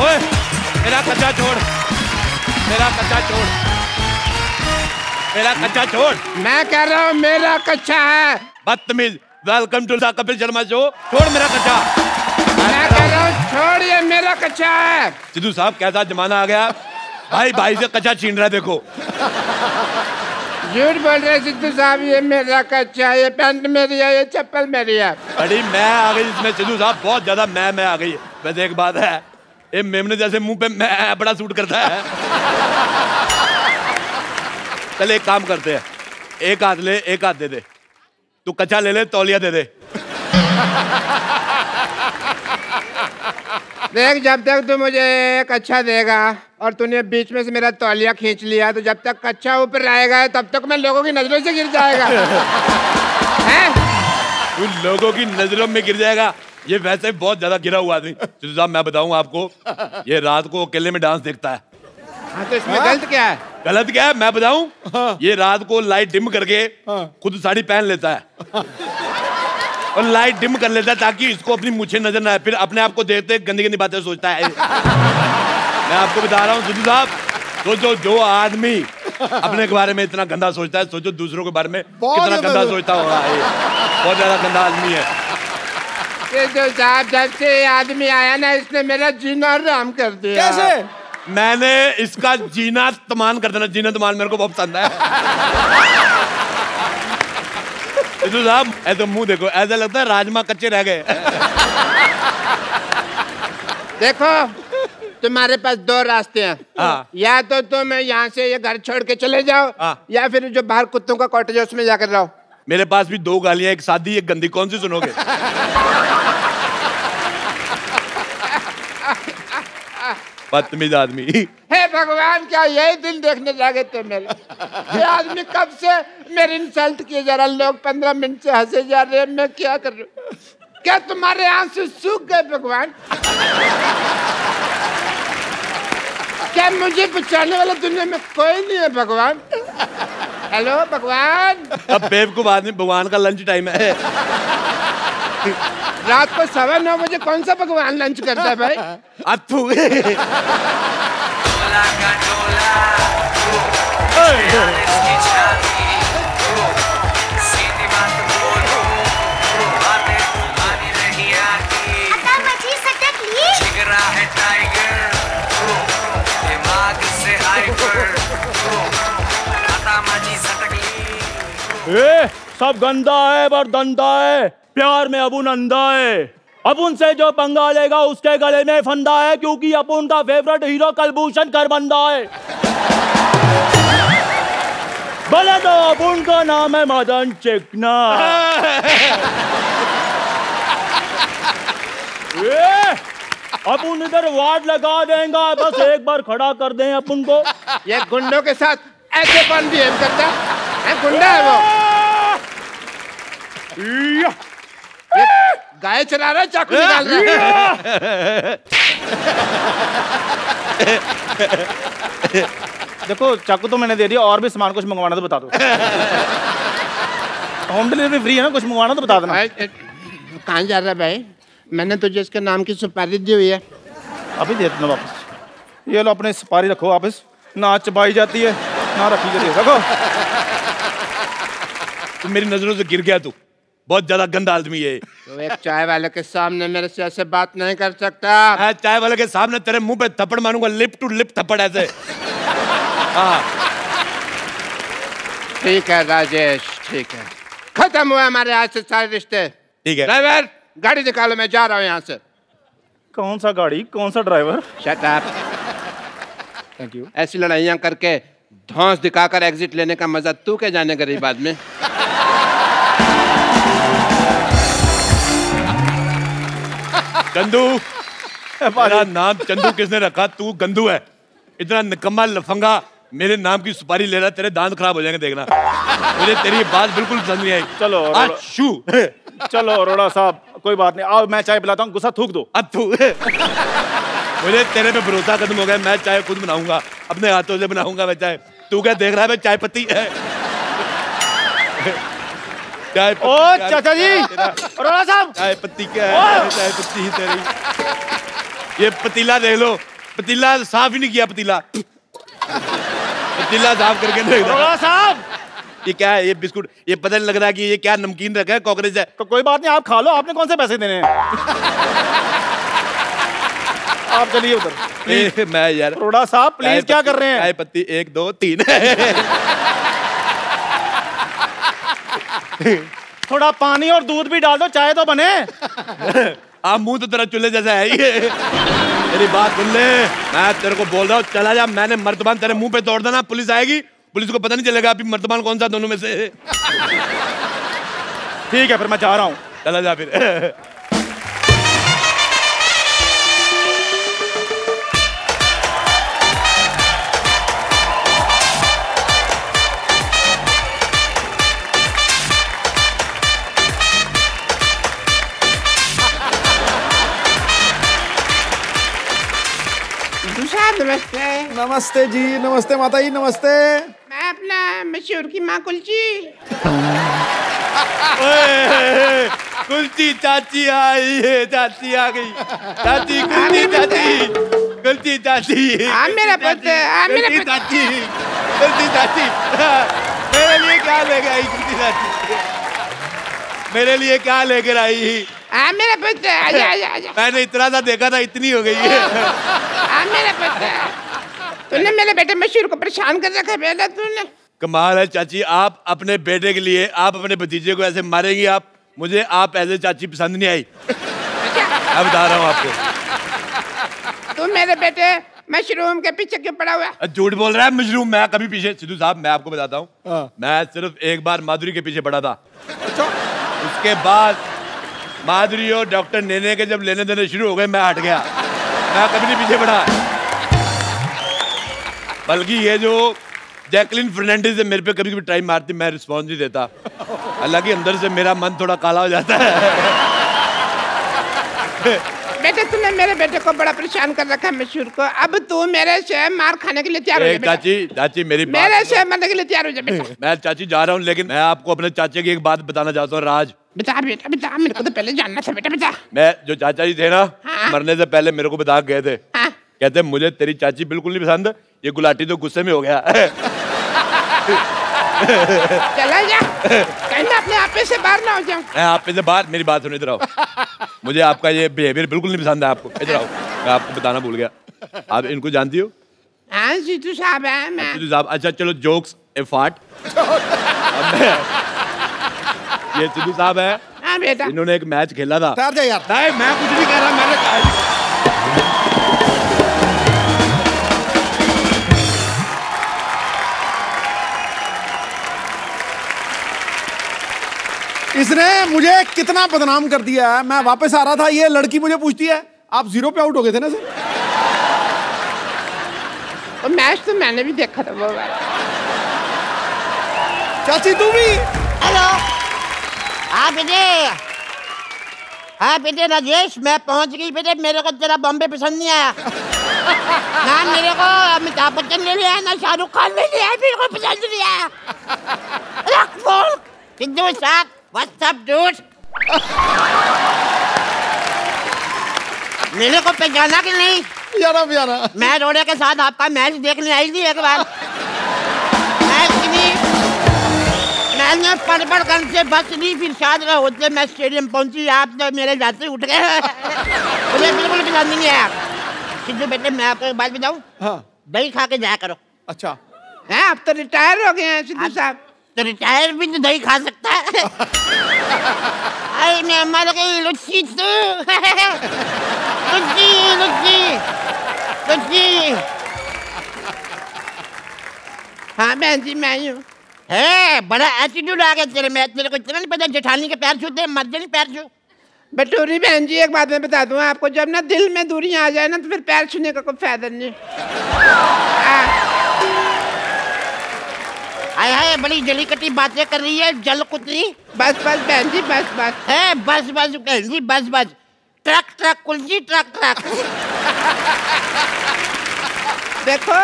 ओए मेरा कच्चा छोड़ मेरा कच्चा छोड़ मेरा कच्चा छोड़ मैं कह रहा हूँ मेरा कच्चा है। बदतमीज welcome to the Kapil Sharma show छोड़ मेरा कच्चा। मैं कह रहा हूँ छोड़ ये मेरा कच्चा है। सिद्धू साहब कैसा जमाना आ गया? भाई भाई से कच्चा छीन रहा है देखो। झूठ बोल रहे सिद्धू साहब ये मेरा कच्चा है ये पैंट मेरी है ये चप्पल मेरी है। अरे मैं आ गई इसमें सिद्धू साहब बहुत ज़्यादा मैं मैं आ गई। वैसे एक बात है ये मेमने जैसे मुँह पे मैं बड़ा सूट करता है। चल एक काम करते हैं। एक हाथ ले एक हाथ दे दे। तू कच्चा ले ले तौलिया दे दे। देख जब तक तू मुझे एक अच्छा देगा और तूने बीच में से मेरा तौलिया खींच लिया तो जब तक कच्चा ऊपर आएगा तब तक मैं लोगों की नज़रों से गिर जाएगा। हैं? तू लोगों की नज़रों में गिर जाएगा। ये वैसे बहुत ज़्यादा गिरा हुआ आदमी। सिद्धू साहब मैं बताऊँ आपको ये रात को अकेले में डांस देखता है। हाँ तो इसमें गलत क्या है? गलत क्या है? मैं बताऊँ ये रात को लाइट डिम करके हाँ। खुद साड़ी पहन लेता है। और लाइट डिम कर लेता है ताकि इसको अपनी मुझे नज़र ना आए। फिर अपने आप को देखते गंदी गंदी बातें सोचता है। मैं आपको बता रहा हूँ सिद्धू साहब सोचो जो आदमी अपने के बारे में इतना गंदा सोचता है सोचो दूसरों के बारे में कितना गंदा सोचता होगा ये। बहुत ज़्यादा गंदा आदमी है। सिद्धू साहब जब से आदमी आया ना इसने मेरा जीना राम कर दिया। कैसे? मैंने इसका जीना तमान कर देना जीना तमान मेरे को बहुत पसंद है। सिद्धू साहब ऐसे मुँह देखो ऐसा लगता है राजमा कच्चे रह गए। देखो तुम्हारे पास दो रास्ते हैं। हाँ। या तो तुम यहाँ से ये घर छोड़ के चले जाओ हाँ। या फिर जो बाहर कुत्तों का कॉटेज है उसमें जाकर रहो। मेरे पास भी दो गालियाँ एक सादी एक गंदी कौन सी सुनोगे? बदतमीज आदमी। हे भगवान, क्या यही दिन देखने जागे थे मेरे ये आदमी कब से मेरी इंसल्ट किए जा रहा लोग पंद्रह मिनट से हंसे जा रहे हैं, मैं क्या कर? रहा क्या तुम्हारे आँसू सूख गए भगवान? क्या मुझे बचाने वाला दुनिया में कोई नहीं है भगवान? हेलो भगवान। अब बेवकूफ़ आदमी भगवान का लंच टाइम है। रात को सवा नौ बजे कौन सा भगवान लंच करता है भाई? अथू डोला ए, सब गंदा है पर दंदा है प्यार में अबुन अंधा है। अपुन से जो पंगा लेगा उसके गले में फंदा है क्योंकि अपुन का फेवरेट हीरो कलभूषण कर बंदा है। बोले तो अपुन का नाम है मदन चिकना। अपुन इधर वार्ड लगा देगा बस एक बार खड़ा कर दें अपन को। ये गुंडों के साथ ऐसे बिहेव करता। है गुंडा है वो। ये। गाय चला रहा है चाकू निकाल रहा है। देखो चाकू तो मैंने दे दिया और भी सामान कुछ मंगवाना तो बता दो। होम डिलीवरी फ्री है ना कुछ मंगवाना तो बता देना। कहाँ जा रहा है भाई? मैंने तुझे इसके नाम की सुपारी दी हुई है। अभी दे देना वापस। ये लो अपने सुपारी रखो वापस। ना चबाई जाती है। ना रखी जाती है रखो। तू मेरी नज़रों से गिर गया तू। बहुत ज़्यादा गंदा आदमी है। तो एक चाय वाले के सामने मेरे से ऐसे बात नहीं कर सकता। मैं चाय वाले के सामने तेरे मुँह पे थप्पड़ मारूँगा लिप टू लिप थप्पड़ ऐसे। हाँ ठीक है राजेश ठीक है। खत्म हुआ हमारे आज से सारे रिश्ते। ठीक है। ड्राइवर गाड़ी निकालो मैं जा रहा हूँ यहाँ से। कौन सा गाड़ी? कौन सा ड्राइवर? शट अप थैंक यू ऐसी लड़ाइयाँ करके धौंस दिखाकर एग्जिट लेने का मज़ा तू के जाने गरीब आदमी चंदू मेरा नाम चंदू किसने रखा? तू गंदू है। इतना निकम्मा लफंगा मेरे नाम की सुपारी ले रहा तेरे दांत खराब हो जाएँगे देखना। मुझे तेरी बात बिल्कुल पसंद नहीं आई। चलो, शू। चलो अरोड़ा साहब कोई बात नहीं। आओ मैं चाय पिलाता हूँ गुस्सा थूक दो। अथू मुझे तेरे पे भरोसा खत्म हो गया मैं चाय खुद बनाऊँगा। अपने हाथों से बनाऊँगा मैं चाय। तू क्या देख रहा है मैं चाय पत्ती है? चाय ओ चाचा जी? अरोड़ा साहब! चाय पत्ती क्या है? चाय पत्ती ही तेरी। ये पतीला देख लो। पतीला साफ़ ही नहीं किया पतीला। पतीला साफ़ करके नहीं। अरोड़ा साहब! ये क्या है? ये बिस्कुट ये पता नहीं लग रहा है कि ये क्या नमकीन रखा है कॉकरेज है। तो कोई बात नहीं आप खा लो आपने कौन से पैसे देने हैं? आप चलिए उधर। ए, मैं यार। अरोड़ा साहब प्लीज़ क्या कर रहे चाय हैं पत्ती एक दो तीन। थोड़ा पानी और दूध भी डाल दो चाय तो बने। आप मुँह तो तेरा चूल्हे जैसा है ये मेरी बात सुन ले। मैं तेरे को बोल रहा हूँ चला जा। मैंने मर्तबान तेरे मुँह पे तोड़ देना पुलिस आएगी। पुलिस को पता नहीं चलेगा अभी मर्तबान कौन सा दोनों में से। ठीक है फिर मैं जा रहा हूँ। चला जा फिर। नमस्ते जी नमस्ते माता जी नमस्ते। मैं अपना मशहूर की माँ कुलची। कुल्ची चाची आई है चाची आ गई। चाची कुल्ची चाची। कुल्ची चाची। हाँ, मेरा पुत्र, हाँ, मेरा कुल्ची पुत्र। चाची। कुल्ची चाची। मेरे लिए क्या लेकर आई कुल्ची चाची? मेरे लिए क्या लेकर आई? हाँ मेरा पुत्र आजा आजा आजा। मैंने इतना सा देखा था इतनी हो गई है। हाँ मेरा पुत्र तूने मेरे बेटे मशहूर को परेशान कर रखा है बेटा तूने। कमाल है चाची आप अपने बेटे के लिए आप अपने भतीजे को ऐसे मारेंगी आप। मुझे आप ऐसे चाची पसंद नहीं आई। मैं बता रहा हूँ आपको। तू मेरे बेटे मशरूम के पीछे क्यों पड़ा हुआ है? झूठ बोल रहा है मशरूम मैं कभी पीछे सिद्धू साहब मैं आपको बताता हूँ। हाँ। मैं सिर्फ़ एक बार माधुरी के पीछे पड़ा था। उसके बाद माधुरी और डॉक्टर नेने के जब लेने देने शुरू हो गए मैं हट गया। मैं कभी नहीं पीछे पड़ा। बल्कि ये जो जैकलिन फर्नांडिस है मेरे पे कभी कभी टाइम मारती मैं रिस्पॉन्स नहीं देता। हालाँकि अंदर से मेरा मन थोड़ा काला हो जाता है। बेटे तूने मेरे बेटे को बड़ा परेशान कर रखा है मशहूर को। अब तू मेरे से मार खाने के लिए तैयार हो जा चाची चाची मेरी मेरे से मरने के लिए तैयार हो जा बेटा। मैं चाची जा रहा हूँ लेकिन मैं आपको अपने चाचे की एक बात बताना चाहता हूँ राज। बता बेटा बता। मेरे को तो पहले जानना था बेटा बता। मैं जो चाचा जी थे ना हाँ। मरने से पहले मेरे को बता गए थे। हाँ। कहते मुझे तेरी चाची बिल्कुल नहीं पसंद। ये गुलाटी तो गुस्से में हो गया। चला जा। कहीं मैं अपने आप से बाहर ना हो जाऊँ। मैं आप पे से बाहर मेरी बात सुनो इधर आओ। मुझे आपका ये बिहेवियर बिल्कुल नहीं पसंद है आपको। इधर आओ मैं आपको बताना भूल गया। आप इनको जानती हो? हाँ जीतू साहब है मैं। सिद्धू साहब अच्छा चलो जोक्स ए फाट ये सिद्धू साहब है। हाँ बेटा। इन्होंने एक मैच खेला था। यार। मैं कुछ नहीं कह रहा मैंने इसने मुझे कितना बदनाम कर दिया है? मैं वापस आ रहा था ये लड़की मुझे पूछती है आप ज़ीरो पे आउट हो गए थे ना सर? वो मैच तो मैंने भी देखा था वो चाची तू भी? हेलो। हाँ बेटे। हाँ बेटे राजेश मैं पहुँच गई बेटे। मेरे को तेरा बॉम्बे पसंद नहीं आया। ना मेरे को अमिताभ बच्चन ले लिया ना शाहरुख खान ले लिया मेरे को पसंद नहीं आया। रख फ़ोन। सिद्धू साहब व्हाट्सअप डूड मेरे को पहचाना कि नहीं? यारा यारा मैं रोड़े के साथ आपका मैच देखने आई थी एक बार। मैंने पढ़ पढ़ कर से बस नहीं फिर शायद रहे होते मैं स्टेडियम पहुँची आप तो मेरे जाते उठ गए। मुझे बिल्कुल पसंद नहीं आया। सिद्धू बेटे मैं आपको एक बात बताऊँ? हाँ। दही खा के जाया करो। अच्छा। हैं? अब तो रिटायर हो गए हैं सिद्धू साहब। तो रिटायर भी तो दही खा सकता। है आई मर गई लुच्ची तू। लुच्ची लुच्ची लुच्ची। हाँ बहन जी मैं ही हूँ। बड़ा एटीट्यूड आ गया तेरे में। तेरे को इतना नहीं पता जेठानी के पैर छूते मर्द नहीं पैर छू। बटूरी बहन जी एक बात मैं बता दूँ आपको जब ना दिल में दूरी आ जाए ना तो फिर पैर छूने का कोई फ़ायदा नहीं। हाँ, हाय बड़ी जली कटी बातें कर रही है जल कुतरी बस बस बहन जी बस बस। है बस बस बहन जी बस बस। ट्रक ट्रक कुलजी ट्रक ट्रक। देखो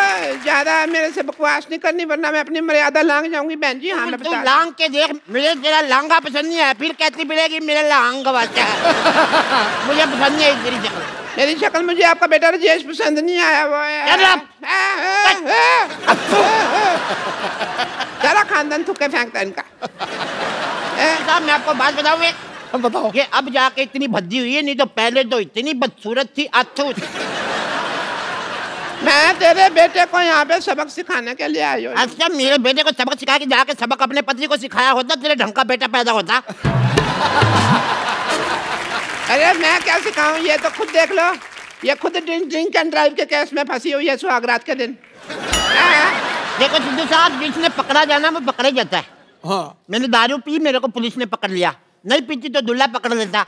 ज़्यादा मेरे से बकवास नहीं करनी वरना मैं अपनी मर्यादा लांग जाऊँगी बहन जी हाँ मैं बता लांग के देख मुझे तेरा लांगा पसंद नहीं है फिर कहती मिलेगी मेरे लांग बच्चा मुझे पसंद नहीं है तेरी शक्ल मेरी शक्ल मुझे आपका बेटा राजेश पसंद नहीं आया वो सारा खानदान थुक्के फेंकता है इनका। साहब मैं आपको बात बताऊँ एक अब बताओ। ये अब जाके इतनी भद्दी हुई है नहीं तो पहले तो इतनी बदसूरत थी अथू मैं तेरे बेटे को यहाँ पे सबक सिखाने के लिए आई हूँ। अच्छा मेरे बेटे को सबक सिखा के जाके सबक अपने पति को सिखाया होता तेरे ढंग का बेटा पैदा होता। अरे मैं क्या सिखाऊं? ये तो खुद देख लो। ये खुद ड्रिंक ड्रिंक एंड ड्राइव के केस में फंसी हुई है सुहागरात के दिन। हाँ, देखो सिद्धू साहब जिसने पकड़ा जाना वो पकड़ा ही जाता है। हाँ। मैंने दारू पी मेरे को पुलिस ने पकड़ लिया। नहीं पीती तो दूल्हा पकड़ लेता।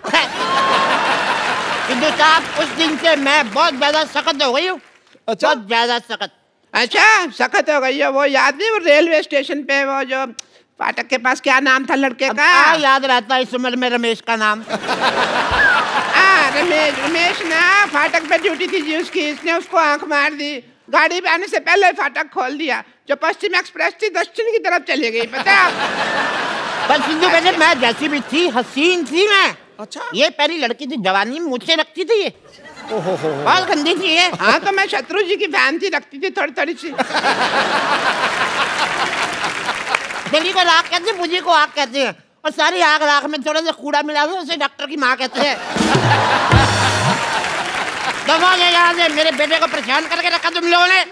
सिद्धू साहब उस दिन से मैं बहुत ज़्यादा सख्त हो गई हूँ। अच्छा। बहुत ज़्यादा सख्त। अच्छा सख्त हो गई है वो याद नहीं वो रेलवे स्टेशन पे वो जो फाटक के पास क्या नाम था लड़के का? क्या याद रहता है इस उम्र में रमेश का नाम? हाँ रमेश रमेश ना फाटक पे ड्यूटी थी जी उसकी इसने उसको आँख मार दी। गाड़ी पे आने से पहले फाटक खोल दिया जो पश्चिम एक्सप्रेस थी दक्षिण की तरफ़ चली गई पता पर सिद्धू बेटे मैं जैसी भी थी हसीन थी मैं। अच्छा। ये पहली लड़की थी जवानी में मुझसे रखती थी ये। बहुत गंदी थी ये। हाँ तो मैं शत्रु जी की फ़ैन थी रखती थी थोड़ी थोड़ी सी। दिल्ली को राख कहते हैं मुझे को आग कहते हैं। और सारी आग राख में थोड़ा सा कूड़ा मिला दो उसे डॉक्टर की माँ कहते हैं। दफ़ा ले यहाँ से मेरे बेटे को परेशान करके रखा तुम लोगों ने।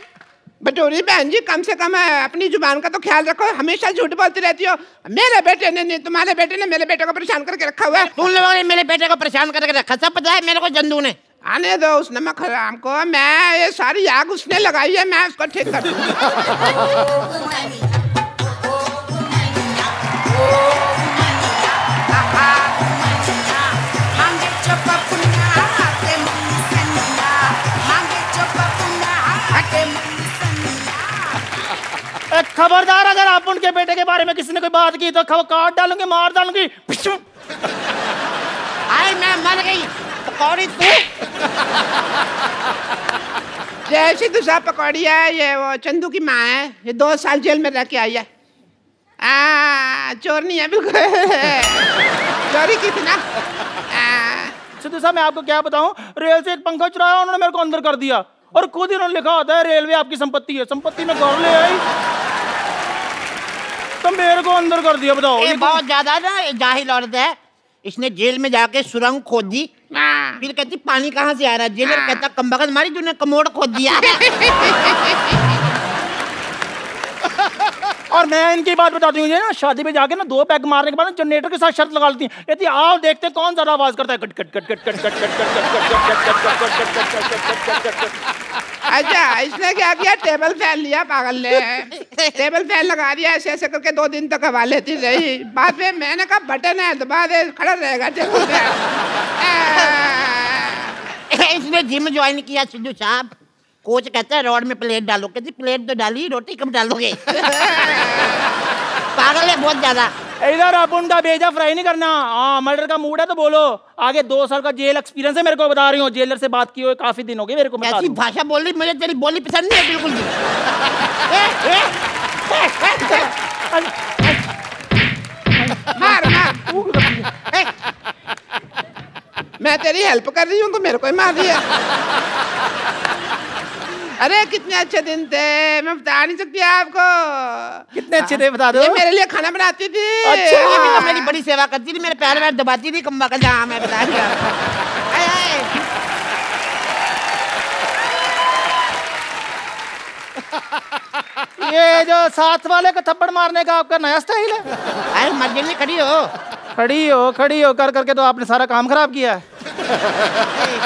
बटोरी बहन जी कम से कम अपनी ज़ुबान का तो ख्याल रखो हमेशा झूठ बोलती रहती हो। मेरे बेटे ने नहीं तुम्हारे बेटे ने मेरे बेटे को परेशान करके रखा हुआ है। तुम लोगों ने मेरे बेटे को परेशान करके रखा सब पता है मेरे को जंदू ने। आने दो उस नमक हराम को मैं ये सारी आग उसने लगाई है मैं उसको ठीक कर खबरदार अगर आप उनके बेटे के बारे में किसी ने कोई बात की तो खबर काट डालूँगी मार डालूँगी। आई मैं मर गई। पकौड़ी तू। जैसी दूसरा पकौड़ी है ये वो चंदू की माँ है ये दो साल जेल में रह के आई है। आ, चोर नहीं है बिल्कुल। चोरी की थी ना। सिद्धू साहब मैं आपको क्या बताऊँ? रेल से एक पंखा चुराया उन्होंने मेरे को अंदर कर दिया। और खुद ही उन्होंने लिखा होता है रेलवे आपकी संपत्ति है। संपत्ति में घर ले आई। तो मेरे को अंदर कर दिया बताओ ये बहुत ज़्यादा ना जाहिल औरत है इसने जेल में जाके सुरंग खोद दी फिर कहती पानी कहाँ से आ रहा है जेलर कहता कम मारी तूने कमोड खोद दिया और मैं इनकी बात बताती हूँ ना शादी में जाके ना दो पैग मारने के बाद ना जनरेटर के साथ शर्त लगा लेती है कहती आओ देखते कौन ज़्यादा आवाज़ करता है cut cut cut cut cut cut cut cut cut cut cut cut cut cut cut cut cut cut cut अच्छा इसने क्या किया? टेबल फ़ैन लिया पागल ने। टेबल फ़ैन लगा दिया ऐसे ऐसे करके दो दिन तक हवा लेती रही। बाद में मैंने कहा बटन है दबा दे खड़ा रहेगा टेबल फ़ैन इसने जिम ज्वाइन किया सिद्धू साहब। कोच कहता है रोड में प्लेट डालो। कहती प्लेट तो डाली रोटी कब डालोगे? पागल है बहुत ज़्यादा। इधर आप उनका भेजा फ्राई नहीं करना। हाँ मर्डर का मूड है तो बोलो। आगे दो साल का जेल एक्सपीरियंस है मेरे को बता रही हूँ। जेलर से बात की हुई काफ़ी दिन हो गए मेरे को ऐसी भाषा बोल रही मुझे तेरी बोली पसंद नहीं है बिल्कुल भी। मार मार। मैं तेरी हेल्प कर रही हूँ तो मेरे को ही मार दिया अरे कितने अच्छे दिन थे। मैं बता नहीं सकती आपको। कितने अच्छे थे बता दो। ये मेरे लिए खाना बनाती थी। अच्छा। ये भी तो मेरी बड़ी सेवा करती थी। मेरे पैर में दबाती थी कम्बा का जहाँ मैं बता दिया। ये जो साथ वाले का थप्पड़ मारने का आपका नया स्टाइल है। अरे मर्ज़ी में खड़ी हो। खड़ी हो खड़ी हो कर करके तो आपने सारा काम खराब किया है।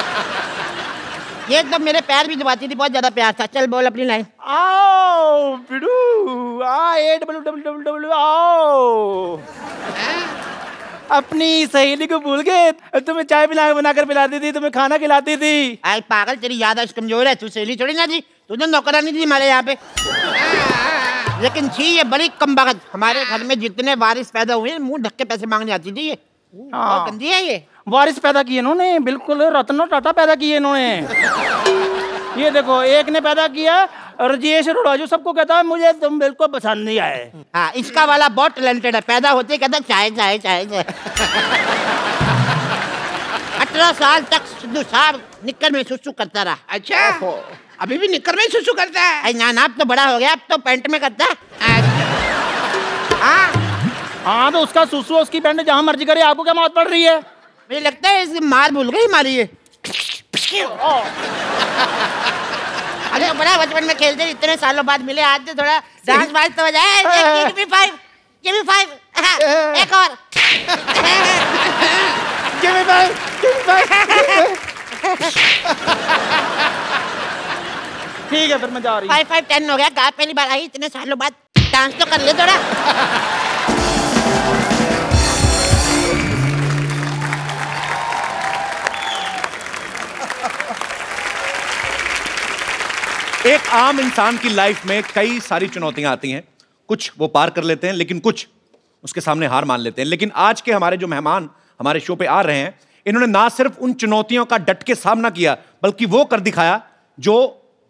ये तो मेरे पैर भी दबाती थी बहुत ज़्यादा प्यार था। चल बोल अपनी लाइन। आओ बिडू। आ A W W W W आओ। अपनी सहेली को भूल गए तुम्हें चाय पिला बनाकर पिलाती थी तुम्हें खाना खिलाती थी। आई पागल तेरी याद कमज़ोर है तू सहेली छोड़ी ना थी। तूने नौकरानी थी हमारे यहाँ पे। लेकिन छी ये बड़ी कम हमारे घर में जितने वारिस पैदा हुए मुँह ढक के पैसे मांगने आती थी ये। गंदी है ये। वारिस पैदा किए इन्होंने बिल्कुल रत्नो टाटा पैदा किए इन्होंने। ये देखो एक ने पैदा किया राजेश रोडाजू सबको कहता है मुझे तुम बिल्कुल पसंद नहीं आए। हाँ इसका वाला बहुत टैलेंटेड है पैदा होते ही कहता चाय चाय चाय चाय अठारह साल तक सिद्धू साहब निक्कर में सुसु करता रहा। अच्छा अभी भी निक्कर में सुसु करता है? अरे ना ना अब तो बड़ा हो गया अब तो पैंट में करता है। हाँ। हाँ तो उसका सुसु उसकी पैंट जहाँ मर्ज़ी करे आपको क्या मौत पड़ रही है? मुझे लगता है इसकी मार भूल गई हमारी ये। अरे बड़ा बचपन में खेलते इतने सालों बाद मिले आज तो थोड़ा डांस वांस तो बजाए give me five give me five एक और। Give me five, give me five. ठीक है फिर मैं जा रही हूँ। फाइव फाइव टेन हो गया। कहा पहली बार आई? इतने सालों बाद डांस तो कर ले थोड़ा। एक आम इंसान की लाइफ में कई सारी चुनौतियाँ आती हैं। कुछ वो पार कर लेते हैं, लेकिन कुछ उसके सामने हार मान लेते हैं। लेकिन आज के हमारे जो मेहमान हमारे शो पे आ रहे हैं, इन्होंने ना सिर्फ़ उन चुनौतियों का डट के सामना किया, बल्कि वो कर दिखाया जो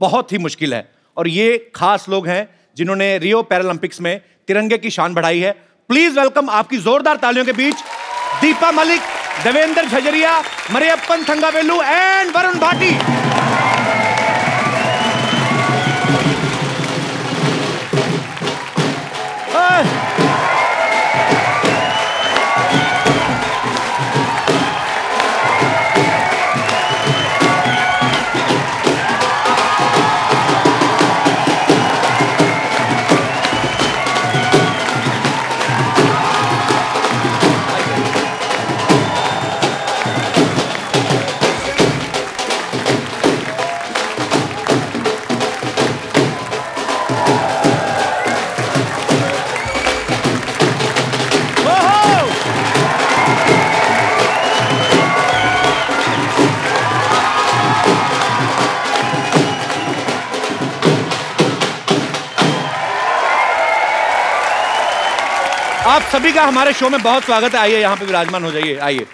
बहुत ही मुश्किल है। और ये खास लोग हैं जिन्होंने रियो पैरालंपिक्स में तिरंगे की शान बढ़ाई है। प्लीज़ वेलकम आपकी जोरदार तालियों के बीच दीपा मलिक, देवेंद्र झजरिया, मरियप्पन थंगावेलू एंड वरुण भाटी। आप सभी का हमारे शो में बहुत स्वागत है। आइए यहाँ पे विराजमान हो जाइए। आइए।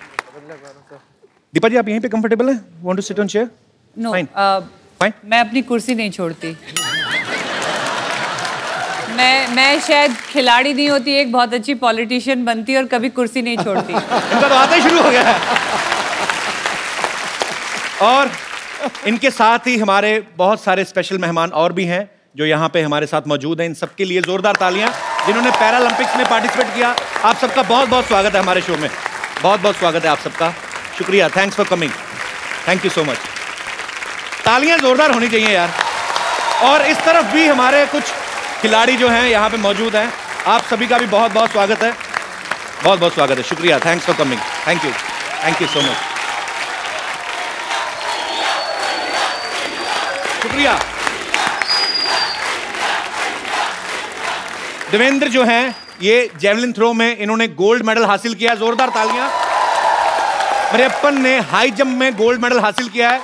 दीपा जी आप यहीं पे कंफर्टेबल हैं? Want to sit on chair no uh, मैं अपनी कुर्सी नहीं छोड़ती। मैं मैं शायद खिलाड़ी नहीं होती एक बहुत अच्छी पॉलिटिशियन बनती और कभी कुर्सी नहीं छोड़ती। इनका तो आता ही शुरू हो गया है। और इनके साथ ही हमारे बहुत सारे स्पेशल मेहमान और भी हैं जो यहाँ पे हमारे साथ मौजूद हैं। इन सबके लिए जोरदार तालियाँ। जिन्होंने पैरालंपिक्स में पार्टिसिपेट किया, आप सबका बहुत बहुत स्वागत है हमारे शो में। बहुत बहुत स्वागत है आप सबका। शुक्रिया thanks for coming thank you so much तालियाँ जोरदार होनी चाहिए यार। और इस तरफ़ भी हमारे कुछ खिलाड़ी जो हैं यहाँ पे मौजूद हैं, आप सभी का भी बहुत बहुत स्वागत है। बहुत बहुत स्वागत है। शुक्रिया thanks for coming thank you thank you so much शुक्रिया। देवेंद्र जो हैं, ये जेवलिन थ्रो में इन्होंने गोल्ड मेडल हासिल किया है जोरदार तालियाँ। मरियप्पन ने हाई जंप में गोल्ड मेडल हासिल किया है।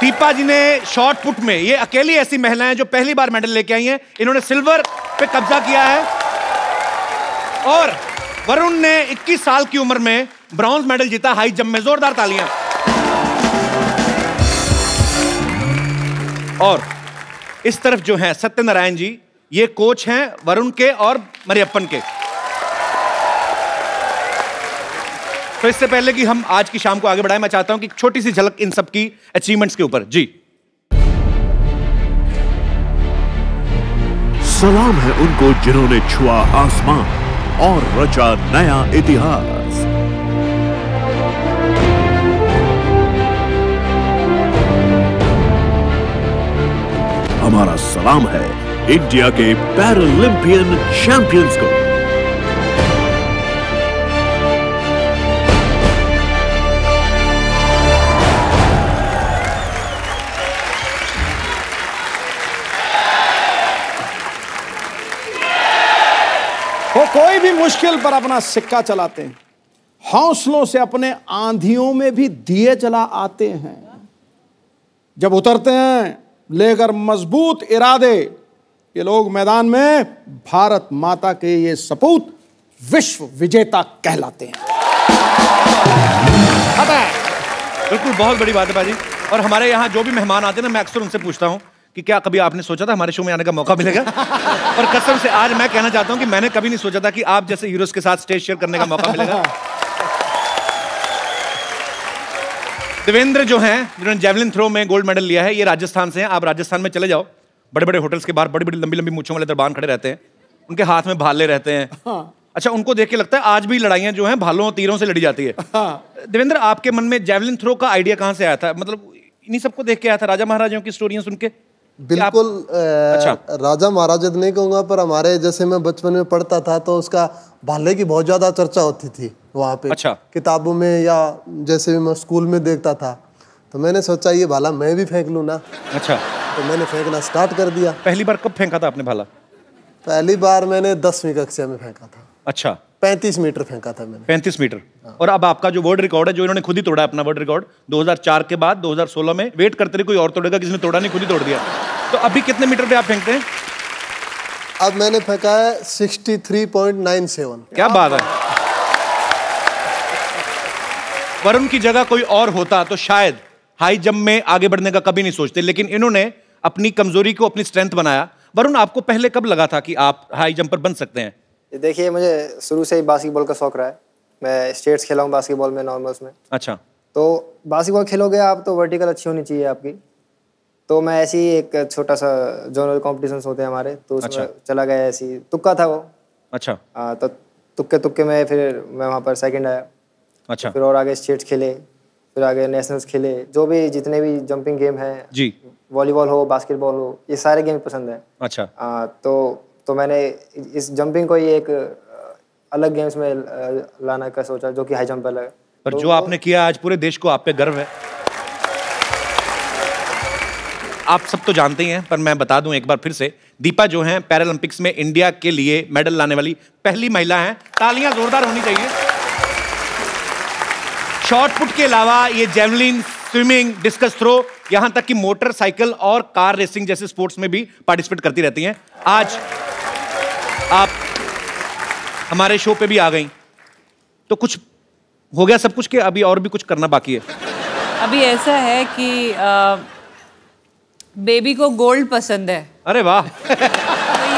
दीपा जी ने शॉर्ट पुट में, ये अकेली ऐसी महिला हैं जो पहली बार मेडल लेके आई हैं, इन्होंने सिल्वर पे कब्जा किया है। और वरुण ने 21 साल की उम्र में ब्रॉन्ज मेडल जीता हाई जंप में, जोरदार तालियाँ। और इस तरफ़ जो है सत्यनारायण जी ये कोच हैं वरुण के और मरियप्पन के। तो इससे पहले कि हम आज की शाम को आगे बढ़ाएँ, मैं चाहता हूँ कि छोटी सी झलक इन सब की अचीवमेंट्स के ऊपर। जी। सलाम है उनको जिन्होंने छुआ आसमान और रचा नया इतिहास। हमारा सलाम है इंडिया के पैरालंपियन चैंपियंस को। वो कोई भी मुश्किल पर अपना सिक्का चलाते हैं। हौसलों से अपने आंधियों में भी दिए चला आते हैं। जब उतरते हैं, लेकर मज़बूत इरादे ये लोग मैदान में भारत माता के ये सपूत विश्व विजेता कहलाते हैं। बिल्कुल, बहुत बड़ी बात है भाजी। और हमारे यहाँ जो भी मेहमान आते हैं ना, मैं अक्सर उनसे पूछता हूँ कि क्या कभी आपने सोचा था हमारे शो में आने का मौका मिलेगा? और कसम से आज मैं कहना चाहता हूँ कि मैंने कभी नहीं सोचा था कि आप जैसे हीरोज के साथ स्टेज शेयर करने का मौका मिलेगा। देवेंद्र जो हैं, जिन्होंने जेवलिन थ्रो में गोल्ड मेडल लिया है, ये राजस्थान से हैं। आप राजस्थान में चले जाओ। बड़े बड़े होटल्स के बाहर बड़ी बड़ी लंबी लंबी मूछों वाले दरबान खड़े रहते हैं। उनके हाथ में भाले रहते हैं। अच्छा उनको देख के लगता है आज भी लड़ाइयाँ जो हैं भालों और तीरों से लड़ी जाती है। देवेंद्र आपके मन में जेवलिन थ्रो का आइडिया कहाँ से आया था? मतलब इन्हीं सबको देख के आया था राजा महाराजाओं की स्टोरियाँ सुन के? बिल्कुल अच्छा। राजा महाराजा तो नहीं कहूँगा पर हमारे जैसे मैं बचपन में पढ़ता था तो उसका भाले की बहुत ज़्यादा चर्चा होती थी वहाँ पे। अच्छा। किताबों में या जैसे भी मैं स्कूल में देखता था। तो मैंने सोचा ये भाला मैं भी फेंक लूँ ना। अच्छा। तो मैंने फेंकना स्टार्ट कर दिया। पहली बार कब फेंका था आपने भाला? पहली बार मैंने दसवीं कक्षा में फेंका था। अच्छा। पैंतीस मीटर फेंका था मैंने। पैंतीस मीटर। और अब आपका जो वर्ल्ड रिकॉर्ड है जो इन्होंने खुद ही तोड़ा अपना वर्ल्ड रिकॉर्ड 2004 के बाद 2016 में वेट करते रहे कोई और तोड़ेगा किसी ने तोड़ा नहीं खुद ही तोड़ दिया। तो अभी कितने मीटर पे आप फेंकते हैं? अब मैंने फेंका है sixty three point nine seven. क्या बात है। वरुण की जगह कोई और होता तो शायद हाई जंप में आगे बढ़ने का कभी नहीं सोचते लेकिन इन्होंने अपनी कमज़ोरी को अपनी स्ट्रेंथ बनाया। वरुण आपको पहले कब लगा था कि आप हाई जंपर बन सकते हैं? देखिए मुझे शुरू से ही बास्केटबॉल का शौक रहा है। मैं स्टेट्स खेला हूँ बास्केटबॉल में नॉर्मल्स में। अच्छा। तो बास्केटबॉल खेलोगे आप तो वर्टिकल अच्छी होनी चाहिए आपकी। तो मैं ऐसे ही एक छोटा सा जोनल कॉम्पिटिशन होते हैं हमारे तो उसमें अच्छा। चला गया ऐसी ही। तुक्का था वो। अच्छा। आ, तो तुक्के तुक्के में फिर मैं वहाँ पर सेकंड आया। अच्छा। फिर और आगे स्टेट्स खेले। फिर आगे नेशनल्स खेले जो भी जितने भी जंपिंग गेम है जी। वॉलीबॉल हो बास्केटबॉल हो ये सारे गेम पसंद है। अच्छा। आ, तो तो मैंने इस जंपिंग को ही एक अलग गेम्स में लाना का सोचा जो कि हाई जंप अलग पर तो जो आपने किया आज पूरे देश को आप पे गर्व है। आप सब तो जानते ही हैं पर मैं बता दूँ एक बार फिर से दीपा जो हैं पैरालंपिक्स में इंडिया के लिए मेडल लाने वाली पहली महिला हैं। तालियाँ जोरदार होनी चाहिए। शॉर्ट पुट के अलावा ये जेवलिन स्विमिंग डिस्कस थ्रो यहाँ तक कि मोटरसाइकिल और कार रेसिंग जैसे स्पोर्ट्स में भी पार्टिसिपेट करती रहती हैं। आज आप हमारे शो पे भी आ गई। तो कुछ हो गया सब कुछ के अभी और भी कुछ करना बाकी है? अभी ऐसा है कि अ, बेबी को गोल्ड पसंद है। अरे वाह! तो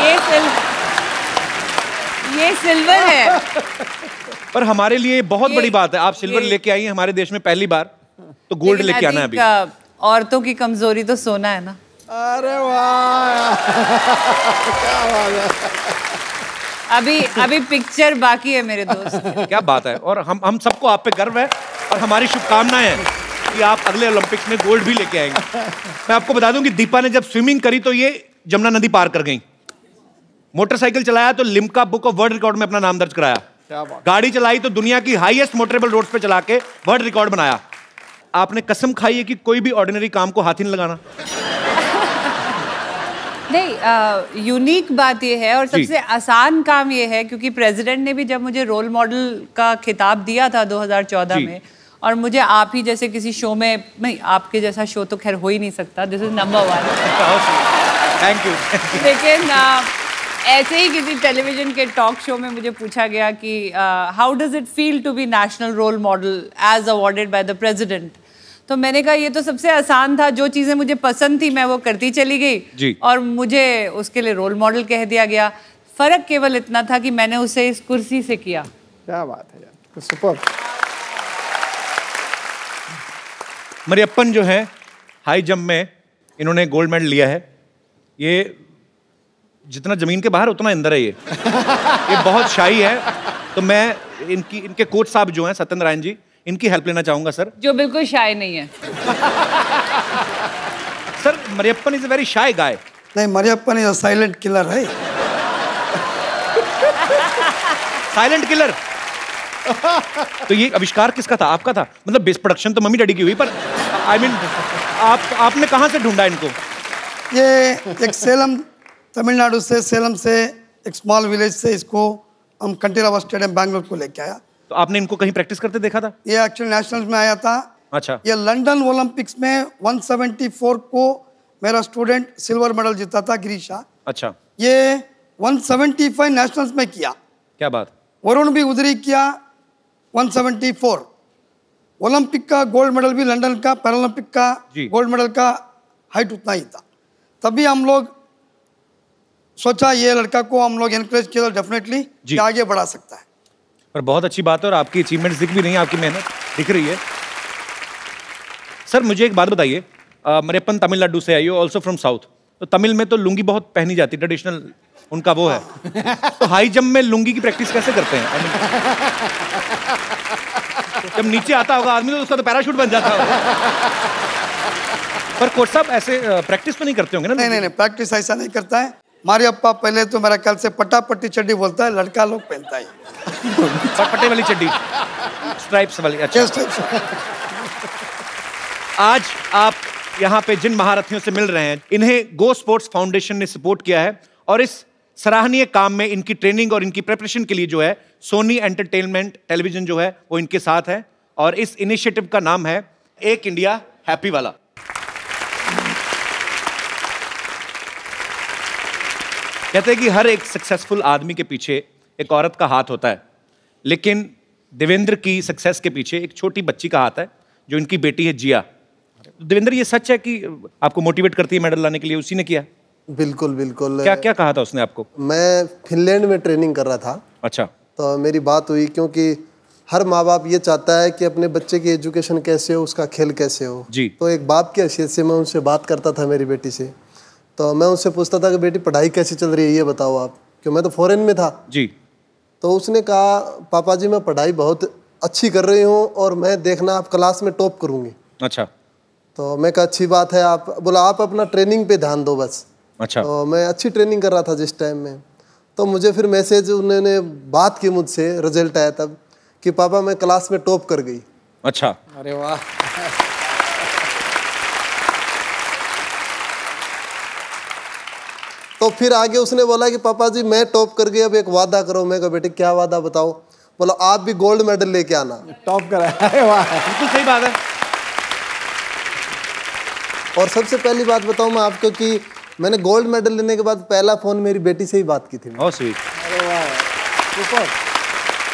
ये सिल ये सिल्वर है। पर हमारे लिए बहुत बड़ी बात है। आप सिल्वर लेके आई हैं हमारे देश में पहली बार तो गोल्ड लेके आना है अभी। औरतों की कमज़ोरी तो सोना है ना। अरे वाह। क्या बात है। अभी अभी पिक्चर बाकी है मेरे दोस्त। क्या बात है। और हम हम सबको आप पे गर्व है और हमारी शुभकामनाएँ हैं कि आप अगले ओलंपिक्स में गोल्ड भी लेके आएँगे। मैं आपको बता दूँ कि दीपा ने जब स्विमिंग करी तो ये जमुना नदी पार कर गई। मोटरसाइकिल चलाया तो Limca book of world record में अपना नाम दर्ज कराया। गाड़ी चलाई तो दुनिया की हाईएस्ट मोटरेबल रोड्स पे चला के वर्ल्ड रिकॉर्ड बनाया। आपने कसम खाई है कि कोई भी ऑर्डिनरी काम को हाथ ही नहीं लगाना। नहीं यूनिक बात ये है और सबसे आसान काम ये है क्योंकि प्रेसिडेंट ने भी जब मुझे रोल मॉडल का खिताब दिया था 2014 जी। में और मुझे आप ही जैसे किसी शो में नहीं आपके जैसा शो तो खैर हो ही नहीं सकता। This is number one thank you लेकिन ऐसे ही किसी टेलीविज़न के टॉक शो में मुझे पूछा गया कि how does it feel to be national role model as awarded by the president तो मैंने कहा ये तो सबसे आसान था जो चीज़ें मुझे पसंद थी मैं वो करती चली गई। जी। और मुझे उसके लिए रोल मॉडल कह दिया गया। फ़र्क केवल इतना था कि मैंने उसे इस कुर्सी से किया। क्या बात है यार सुपर मरियप्पन जो है हाई जंप में इन्होंने गोल्ड मेडल लिया है। ये जितना ज़मीन के बाहर उतना अंदर है ये। ये बहुत शाही है। तो मैं इनकी इनके कोच साहब जो हैं सत्येंद्र नारायण जी इनकी हेल्प लेना चाहूँगा सर। जो बिल्कुल शाय नहीं है। Sir Mariyappan is a very shy guy. नहीं Mariyappan is a silent killer है। Silent killer. तो ये आविष्कार किसका था? आपका था? मतलब बेस प्रोडक्शन तो मम्मी डैडी की हुई पर आई I मीन mean, आप आपने कहाँ से ढूंढा इनको? ये एक सेलम तमिलनाडु से सेलम से एक स्मॉल विलेज से इसको हम कंटीरावा स्टेडियम बैंगलोर को लेके आया। तो आपने इनको कहीं प्रैक्टिस करते देखा था? ये एक्चुअली नेशनल्स में आया था। अच्छा। ये लंदन ओलंपिक्स में 174 को मेरा स्टूडेंट सिल्वर मेडल जीता था गिरीशा। अच्छा। ये 175 नेशनल्स में किया। क्या बात। वरुण भी उधर किया 174 ओलंपिक का गोल्ड मेडल भी लंदन का पैरालंपिक का गोल्ड मेडल का हाइट उतना ही था। तभी हम लोग सोचा ये लड़का को हम लोग एनकरेज किया डेफिनेटली आगे बढ़ा सकता है। पर बहुत अच्छी बात है और आपकी अचीवमेंट्स दिख भी नहीं है आपकी मेहनत दिख रही है। सर मुझे एक बात बताइए मरियप्पन तमिलनाडु से आई हो ऑल्सो फ्रॉम साउथ तो तमिल में तो लुंगी बहुत पहनी जाती है ट्रेडिशनल उनका वो है। तो हाई जंप में लुंगी की प्रैक्टिस कैसे करते हैं? जब नीचे आता होगा आदमी तो उसका तो पैराशूट बन जाता होगा। पर कोच साहब ऐसे प्रैक्टिस तो नहीं करते होंगे ना नहीं नहीं नहीं प्रैक्टिस ऐसा नहीं करता है। मारी अप्पा पहले तो मेरा ख्याल से पट्टा पट्टी चड्डी बोलता है लड़का लोग पहनता है। पट्टे वाली चड्डी। स्ट्राइप्स वाली अच्छा। आज आप यहाँ पे जिन महारथियों से मिल रहे हैं इन्हें गो स्पोर्ट्स फाउंडेशन ने सपोर्ट किया है और इस सराहनीय काम में इनकी ट्रेनिंग और इनकी प्रिपरेशन के लिए जो है सोनी एंटरटेनमेंट टेलीविज़न जो है वो इनके साथ है और इस इनिशिएटिव का नाम है एक इंडिया हैप्पी वाला। कहते हैं कि हर एक सक्सेसफुल आदमी के पीछे एक औरत का हाथ होता है। लेकिन देवेंद्र की सक्सेस के पीछे एक छोटी बच्ची का हाथ है जो इनकी बेटी है जिया। देवेंद्र ये सच है कि आपको मोटिवेट करती है मेडल लाने के लिए? उसी ने किया? बिल्कुल बिल्कुल। क्या क्या कहा था उसने आपको? मैं फिनलैंड में ट्रेनिंग कर रहा था। अच्छा। तो मेरी बात हुई क्योंकि हर माँ बाप ये चाहता है कि अपने बच्चे की एजुकेशन कैसे हो उसका खेल कैसे हो। जी। तो एक बाप की हैसियत से मैं उनसे बात करता था मेरी बेटी से। तो मैं उससे पूछता था कि बेटी पढ़ाई कैसे चल रही है? ये बताओ आप। क्यों? मैं तो फॉरेन में था। जी। तो उसने कहा पापा जी मैं पढ़ाई बहुत अच्छी कर रही हूँ और मैं देखना आप क्लास में टॉप करूँगी। अच्छा। तो मैं कहा अच्छी बात है आप। बोला आप अपना ट्रेनिंग पे ध्यान दो बस। अच्छा। तो मैं अच्छी ट्रेनिंग कर रहा था जिस टाइम में। तो मुझे फिर मैसेज उन्होंने बात की मुझसे रिज़ल्ट आया तब कि पापा मैं क्लास में टॉप कर गई। अच्छा। अरे वाह। तो फिर आगे उसने बोला कि पापा जी मैं टॉप कर गई अब एक वादा करो। मैं कहा बेटे क्या वादा बताओ बोला आप भी गोल्ड मेडल लेके आना। टॉप करा बिल्कुल सही बात है। और सबसे पहली बात बताऊँ मैं आपको कि मैंने गोल्ड मेडल लेने के बाद पहला फ़ोन मेरी बेटी से ही बात की थी। बहुत स्वीट अरे वाह सुपर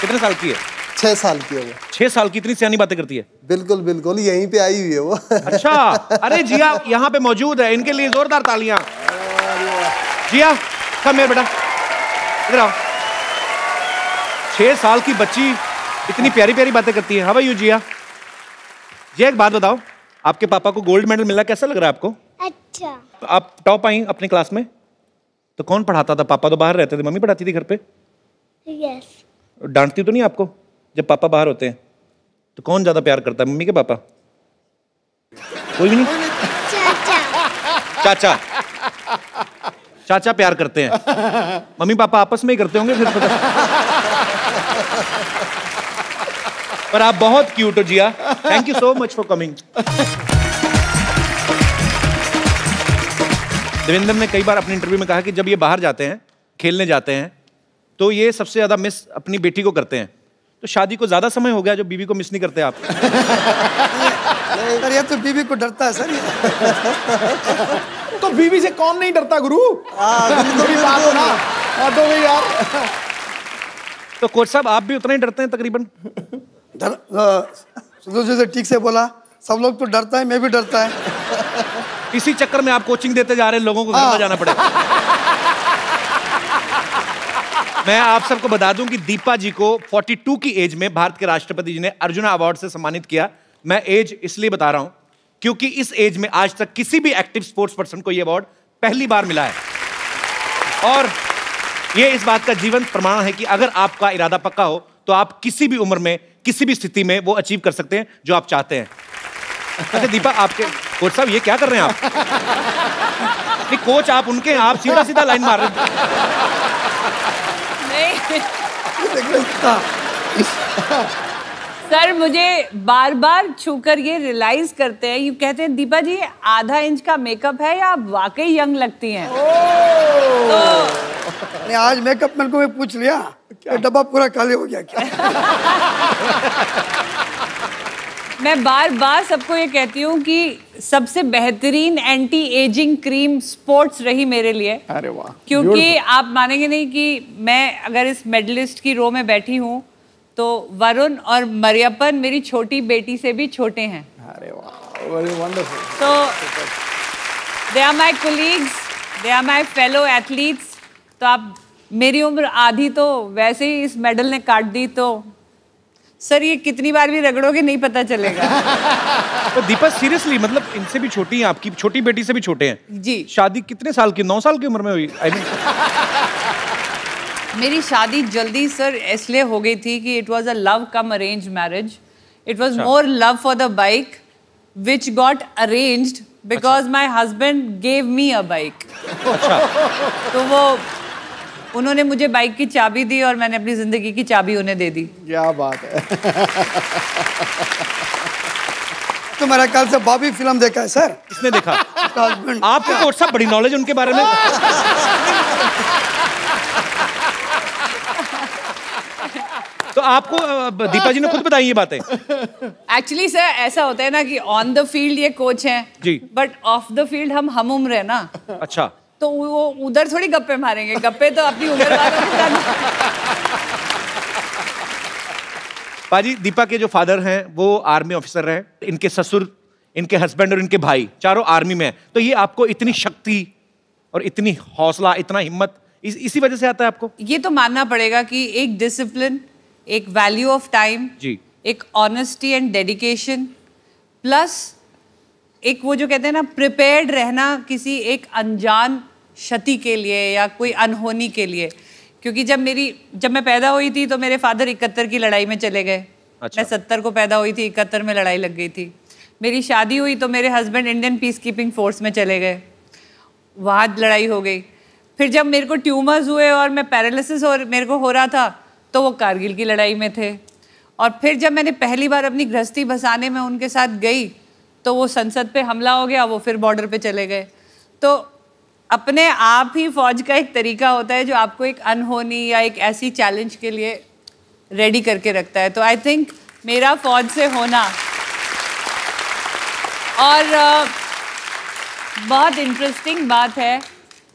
कितने साल की है? छह साल की है वो। छह साल की इतनी सियानी बातें करती है। बिल्कुल बिल्कुल यहीं पे आई हुई है वो। अच्छा अरे जिया यहाँ पे मौजूद है इनके लिए जोरदार तालियाँ। जिया कम है बेटा। इधर आओ। छह साल की बच्ची इतनी प्यारी प्यारी बातें करती है। हवा यू जिया? जिया एक बात बताओ आपके पापा को गोल्ड मेडल मिला कैसा लग रहा है आपको? अच्छा। तो आप टॉप आई अपनी क्लास में? तो कौन पढ़ाता था? पापा तो बाहर रहते थे मम्मी पढ़ाती थी घर पे। यस डांटती तो नहीं आपको जब पापा बाहर होते हैं? तो कौन ज़्यादा प्यार करता है मम्मी के पापा? कोई भी नहीं? चाचा। चाचा। प्यार करते हैं। मम्मी पापा आपस में ही करते होंगे फिर पता पर आप बहुत क्यूट हो Jiya. Thank you so much for coming Devendra ने कई बार अपने इंटरव्यू में कहा कि जब ये बाहर जाते हैं खेलने जाते हैं तो ये सबसे ज़्यादा मिस अपनी बेटी को करते हैं। तो शादी को ज़्यादा समय हो गया जो बीवी को मिस नहीं करते आप। सर ये तो बीवी को डरता है सर। तो बीवी से कौन नहीं डरता गुरु? बड़ी बात ना। हाँ, तो भाई यार। तो कोच साहब आप भी उतना ही डरते हैं तकरीबन? डर जी से ठीक से बोला। सब लोग तो डरता है मैं भी डरता है। इसी चक्कर में आप कोचिंग देते जा रहे हैं लोगों को घर जाना पड़े मैं आप सबको बता दूँ कि दीपा जी को 42 की एज में भारत के राष्ट्रपति जी ने अर्जुना अवार्ड से सम्मानित किया। मैं एज इसलिए बता रहा हूँ क्योंकि इस एज में आज तक किसी भी एक्टिव स्पोर्ट्स पर्सन को यह अवार्ड पहली बार मिला है। और यह इस बात का जीवन प्रमाण है कि अगर आपका इरादा पक्का हो तो आप किसी भी उम्र में किसी भी स्थिति में वो अचीव कर सकते हैं जो आप चाहते हैं। अच्छा दीपा आपके कोच साहब ये क्या कर रहे हैं आप? नहीं कोच आप उनके हैं आप सीधा सीधा लाइन मार रहे हैं। सर मुझे बार बार छूकर ये रियलाइज़ करते हैं। यू कहते हैं दीपा जी आधा इंच का मेकअप है या आप वाकई यंग लगती हैं? नहीं आज मेकअप मैन को मैं पूछ लिया डब्बा पूरा खाली हो गया क्या? मैं बार बार सबको ये कहती हूँ कि सबसे बेहतरीन एंटी एजिंग क्रीम स्पोर्ट्स रही मेरे लिए। अरे वाह क्योंकि आप मानेंगे नहीं कि मैं अगर इस मेडलिस्ट की रो में बैठी हूँ तो वरुण और मरियपन मेरी छोटी बेटी से भी छोटे हैं। अरे वेरी वंडरफुल तो they are my colleagues they are my fellow athletes तो आप मेरी उम्र आधी तो वैसे ही इस मेडल ने काट दी तो सर ये कितनी बार भी रगड़ोगे नहीं पता चलेगा। तो दीपा सीरियसली मतलब इनसे भी छोटी हैं आपकी छोटी बेटी से भी छोटे हैं। जी। शादी कितने साल की नौ साल की उम्र में हुई? आई I मीन मेरी शादी जल्दी सर इसलिए हो गई थी कि it was a love come arrange marriage it was. More love for the bike which got arranged because my husband gave me a bike तो वो उन्होंने मुझे बाइक की चाबी दी और मैंने अपनी ज़िंदगी की चाबी उन्हें दे दी। क्या बात है। तो मेरा ख्याल से बॉबी फ़िल्म देखा है सर? किसने देखा? आपको कोर्ट साहब बड़ी नॉलेज उनके बारे में। तो आपको दीपा जी ने खुद बताई ये बातें। एक्चुअली सर ऐसा होता है ना कि ऑन द फ़ील्ड ये कोच हैं जी। बट ऑफ़ द फ़ील्ड हम हम उम्र है ना। अच्छा। तो वो उधर थोड़ी गप्पे मारेंगे गप्पे तो अपनी उम्र वालों के साथ। पाजी दीपा के जो फादर हैं वो आर्मी ऑफिसर हैं इनके ससुर इनके हस्बैंड और इनके भाई चारों आर्मी में हैं। तो ये आपको इतनी शक्ति और इतनी हौसला इतना हिम्मत इस, इसी वजह से आता है आपको? ये तो मानना पड़ेगा कि एक डिसिप्लिन एक वैल्यू ऑफ़ टाइम जी. एक ऑनेस्टी एंड डेडिकेशन प्लस एक वो जो कहते हैं ना प्रिपेयर्ड रहना किसी एक अनजान क्षति के लिए या कोई अनहोनी के लिए। क्योंकि जब मेरी जब मैं पैदा हुई थी तो मेरे फादर इकहत्तर की लड़ाई में चले गए। अच्छा। मैं सत्तर को पैदा हुई थी इकहत्तर में लड़ाई लग गई थी। मेरी शादी हुई तो मेरे husband Indian peace keeping force में चले गए। वहाँ लड़ाई हो गई। फिर जब मेरे को ट्यूमर्स हुए और मैं पैरालिसिस और मेरे को हो रहा था तो वो कारगिल की लड़ाई में थे। और फिर जब मैंने पहली बार अपनी गृहस्थी बसाने में उनके साथ गई तो वो संसद पे हमला हो गया, वो फिर बॉर्डर पे चले गए। तो अपने आप ही फौज का एक तरीका होता है जो आपको एक अनहोनी या एक ऐसी चैलेंज के लिए रेडी करके रखता है। तो आई थिंक मेरा फौज से होना और बहुत इंटरेस्टिंग बात है।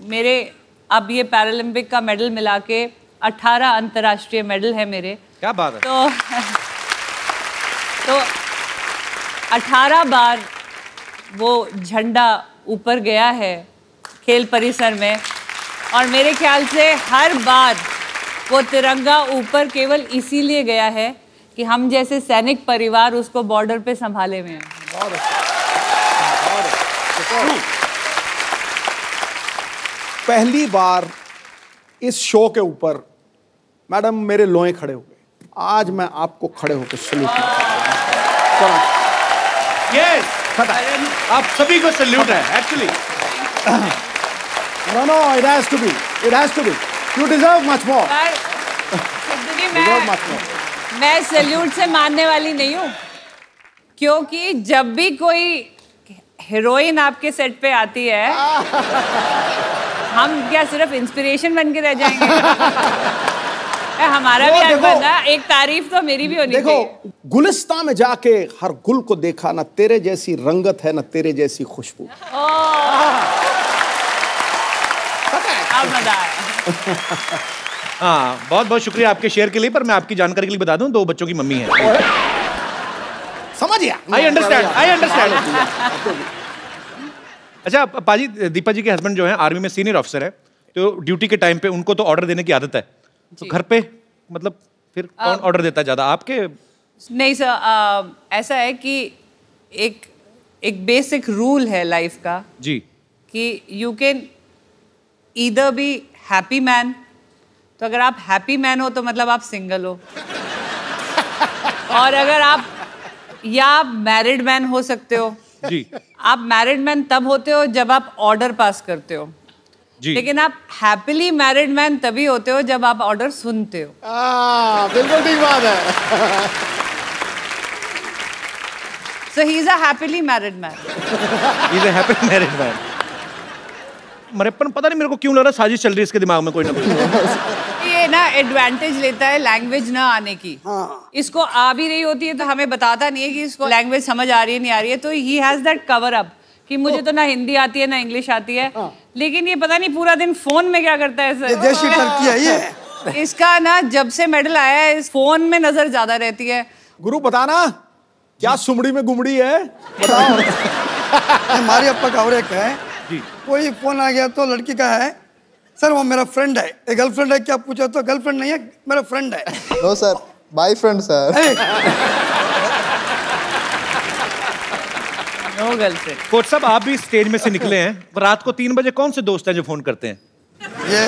मेरे, अब ये पैरालंपिक का मेडल मिला के 18 अंतर्राष्ट्रीय मेडल है मेरे। क्या बात है। तो तो 18 बार वो झंडा ऊपर गया है खेल परिसर में। और मेरे ख्याल से हर बार वो तिरंगा ऊपर केवल इसीलिए गया है कि हम जैसे सैनिक परिवार उसको बॉर्डर पे संभाले हुए हैं। पहली बार इस शो के ऊपर मैडम मेरे लोहे खड़े हो गए। आज मैं आपको खड़े होकर सल्यूट यस आप सभी को सल्यूट है actually no no it has to be it has to be you deserve much more deserve मैं मच मोर मैं सैल्यूट से मानने वाली नहीं हूँ। क्योंकि जब भी कोई हीरोइन आपके सेट पे आती है हम क्या सिर्फ़ इंस्पिरेशन बन के रह जाएँगे? हमारा भी हक देखो- बनता एक तारीफ़ तो मेरी भी होनी देखो गुलिस्तान में जाके हर गुल को देखा ना तेरे जैसी रंगत है ना तेरे जैसी खुशबू। आया। हाँ बहुत बहुत शुक्रिया आपके शेयर के लिए पर मैं आपकी जानकारी के लिए बता दूँ दो बच्चों की मम्मी है। समझ गया। आई अंडरस्टैंड आई अंडरस्टैंड अच्छा पाजी दीपा जी के हस्बैंड जो है आर्मी में सीनियर ऑफिसर है तो ड्यूटी के टाइम पे उनको तो ऑर्डर देने की आदत है। तो घर पे मतलब फिर कौन ऑर्डर देता है ज़्यादा आपके? नहीं सर आ, ऐसा है कि एक एक बेसिक रूल है लाइफ का जी। कि you can either be happy man तो अगर आप हैप्पी मैन हो तो मतलब आप सिंगल हो। और अगर आप या आप मैरिड मैन हो सकते हो। जी। आप मैरिड मैन तब होते हो जब आप ऑर्डर पास करते हो। जी। लेकिन आप हैप्पीली मैरिड मैन तभी होते हो जब आप ऑर्डर सुनते हो। आ, बिल्कुल ठीक बात है। So he is a happily married man is a happy married man मरेपन पता नहीं मेरे को क्यों लग रहा है साजिश चल रही है इसके दिमाग में कोई ना कोई। ये ना एडवांटेज लेता है लैंग्वेज ना आने की। इसको आ भी रही होती है तो हमें बताता नहीं है कि इसको लैंग्वेज समझ आ रही है नहीं आ रही है। तो he has that cover up कि मुझे तो ना हिंदी आती है ना इंग्लिश आती है। लेकिन ये पता नहीं पूरा दिन फ़ोन में क्या करता है ये देशी टर्की है। ये इसका ना जब से मेडल आया है इस फ़ोन में नज़र ज़्यादा रहती है। गुरु बताना क्या सुमड़ी में गुमड़ी है? बताओ। हमारे अप्पा का और एक है। कोई फ़ोन आ गया तो लड़की का है। सर वो मेरा फ्रेंड है। एक गर्लफ्रेंड है क्या पूछा? तो गर्लफ्रेंड नहीं है मेरा फ्रेंड है। No sir boyfriend sir no girlfriend coach साहब आप भी स्टेज में से निकले हैं। रात को तीन बजे कौन से दोस्त हैं जो फ़ोन करते हैं? ये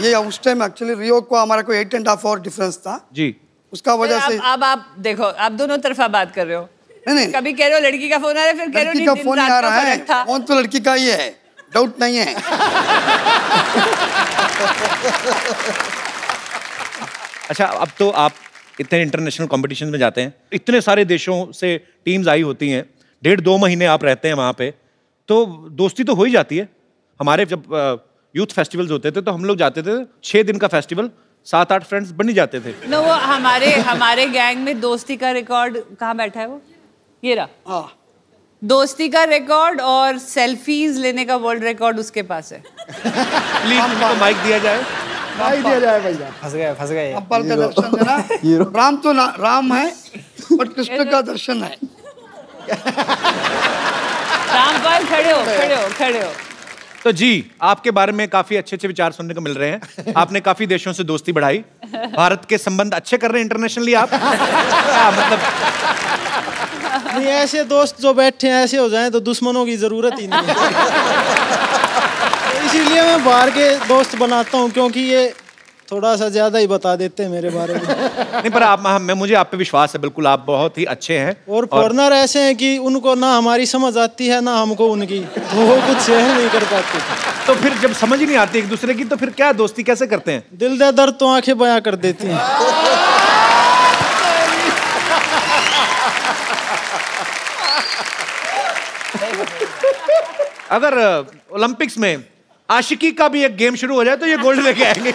ये उस टाइम एक्चुअली रियो को हमारा को eight and half hour difference था। जी। उसका वजह से अब आप देखो आप दोनों तरफा बात कर रहे हो। नहीं नहीं। कभी कह रहे हो लड़की का फ़ोन आ रहा है फिर कह रहे हो लड़की का फ़ोन आ रहा है। फ़ोन तो लड़की का ही है? डाउट नहीं है। अच्छा अब तो आप इतने इंटरनेशनल कंपटीशन में जाते हैं। इतने सारे देशों से टीम्स आई होती हैं। डेढ़ दो महीने आप रहते हैं वहाँ पे तो दोस्ती तो हो ही जाती है। हमारे जब यूथ फेस्टिवल्स होते थे तो हम लोग जाते थे छः दिन का फेस्टिवल सात आठ फ्रेंड्स बन ही जाते थे। नो वो हमारे हमारे गैंग में दोस्ती का रिकॉर्ड कहाँ बैठा है वो? ये रहा। हाँ। दोस्ती का रिकॉर्ड और सेल्फीज लेने का वर्ल्ड रिकॉर्ड उसके पास है। प्लीज़ उनको माइक दिया जाए। भाई दिया जाए भैया। फंस गए फंस गए। अब्बल का दर्शन देना। राम तो ना, राम है बट कृष्ण का दर्शन है। रामपाल खड़े हो खड़े हो। खड़े हो तो जी आपके बारे में काफ़ी अच्छे अच्छे विचार सुनने को मिल रहे हैं। आपने काफ़ी देशों से दोस्ती बढ़ाई। भारत के संबंध अच्छे कर रहे हैं इंटरनेशनली आप? क्या मतलब? नहीं ऐसे दोस्त जो बैठे हैं ऐसे हो जाएँ तो दुश्मनों की ज़रूरत ही नहीं है। तो इसीलिए मैं बाहर के दोस्त बनाता हूँ क्योंकि ये थोड़ा सा ज़्यादा ही बता देते हैं मेरे बारे में। नहीं पर आप मैं मुझे आप पे विश्वास है बिल्कुल आप बहुत ही अच्छे हैं। और फॉरनर ऐसे हैं कि उनको ना हमारी समझ आती है ना हमको उनकी। तो वो कुछ सहन नहीं कर पाते। तो फिर जब समझ ही नहीं आती एक दूसरे की तो फिर क्या दोस्ती कैसे करते हैं? दिल दे दर्द तो आँखें बयां कर देती हैं। अगर ओलंपिक्स में आशिकी का भी एक गेम शुरू हो जाए तो ये गोल्ड लेके आएँगे।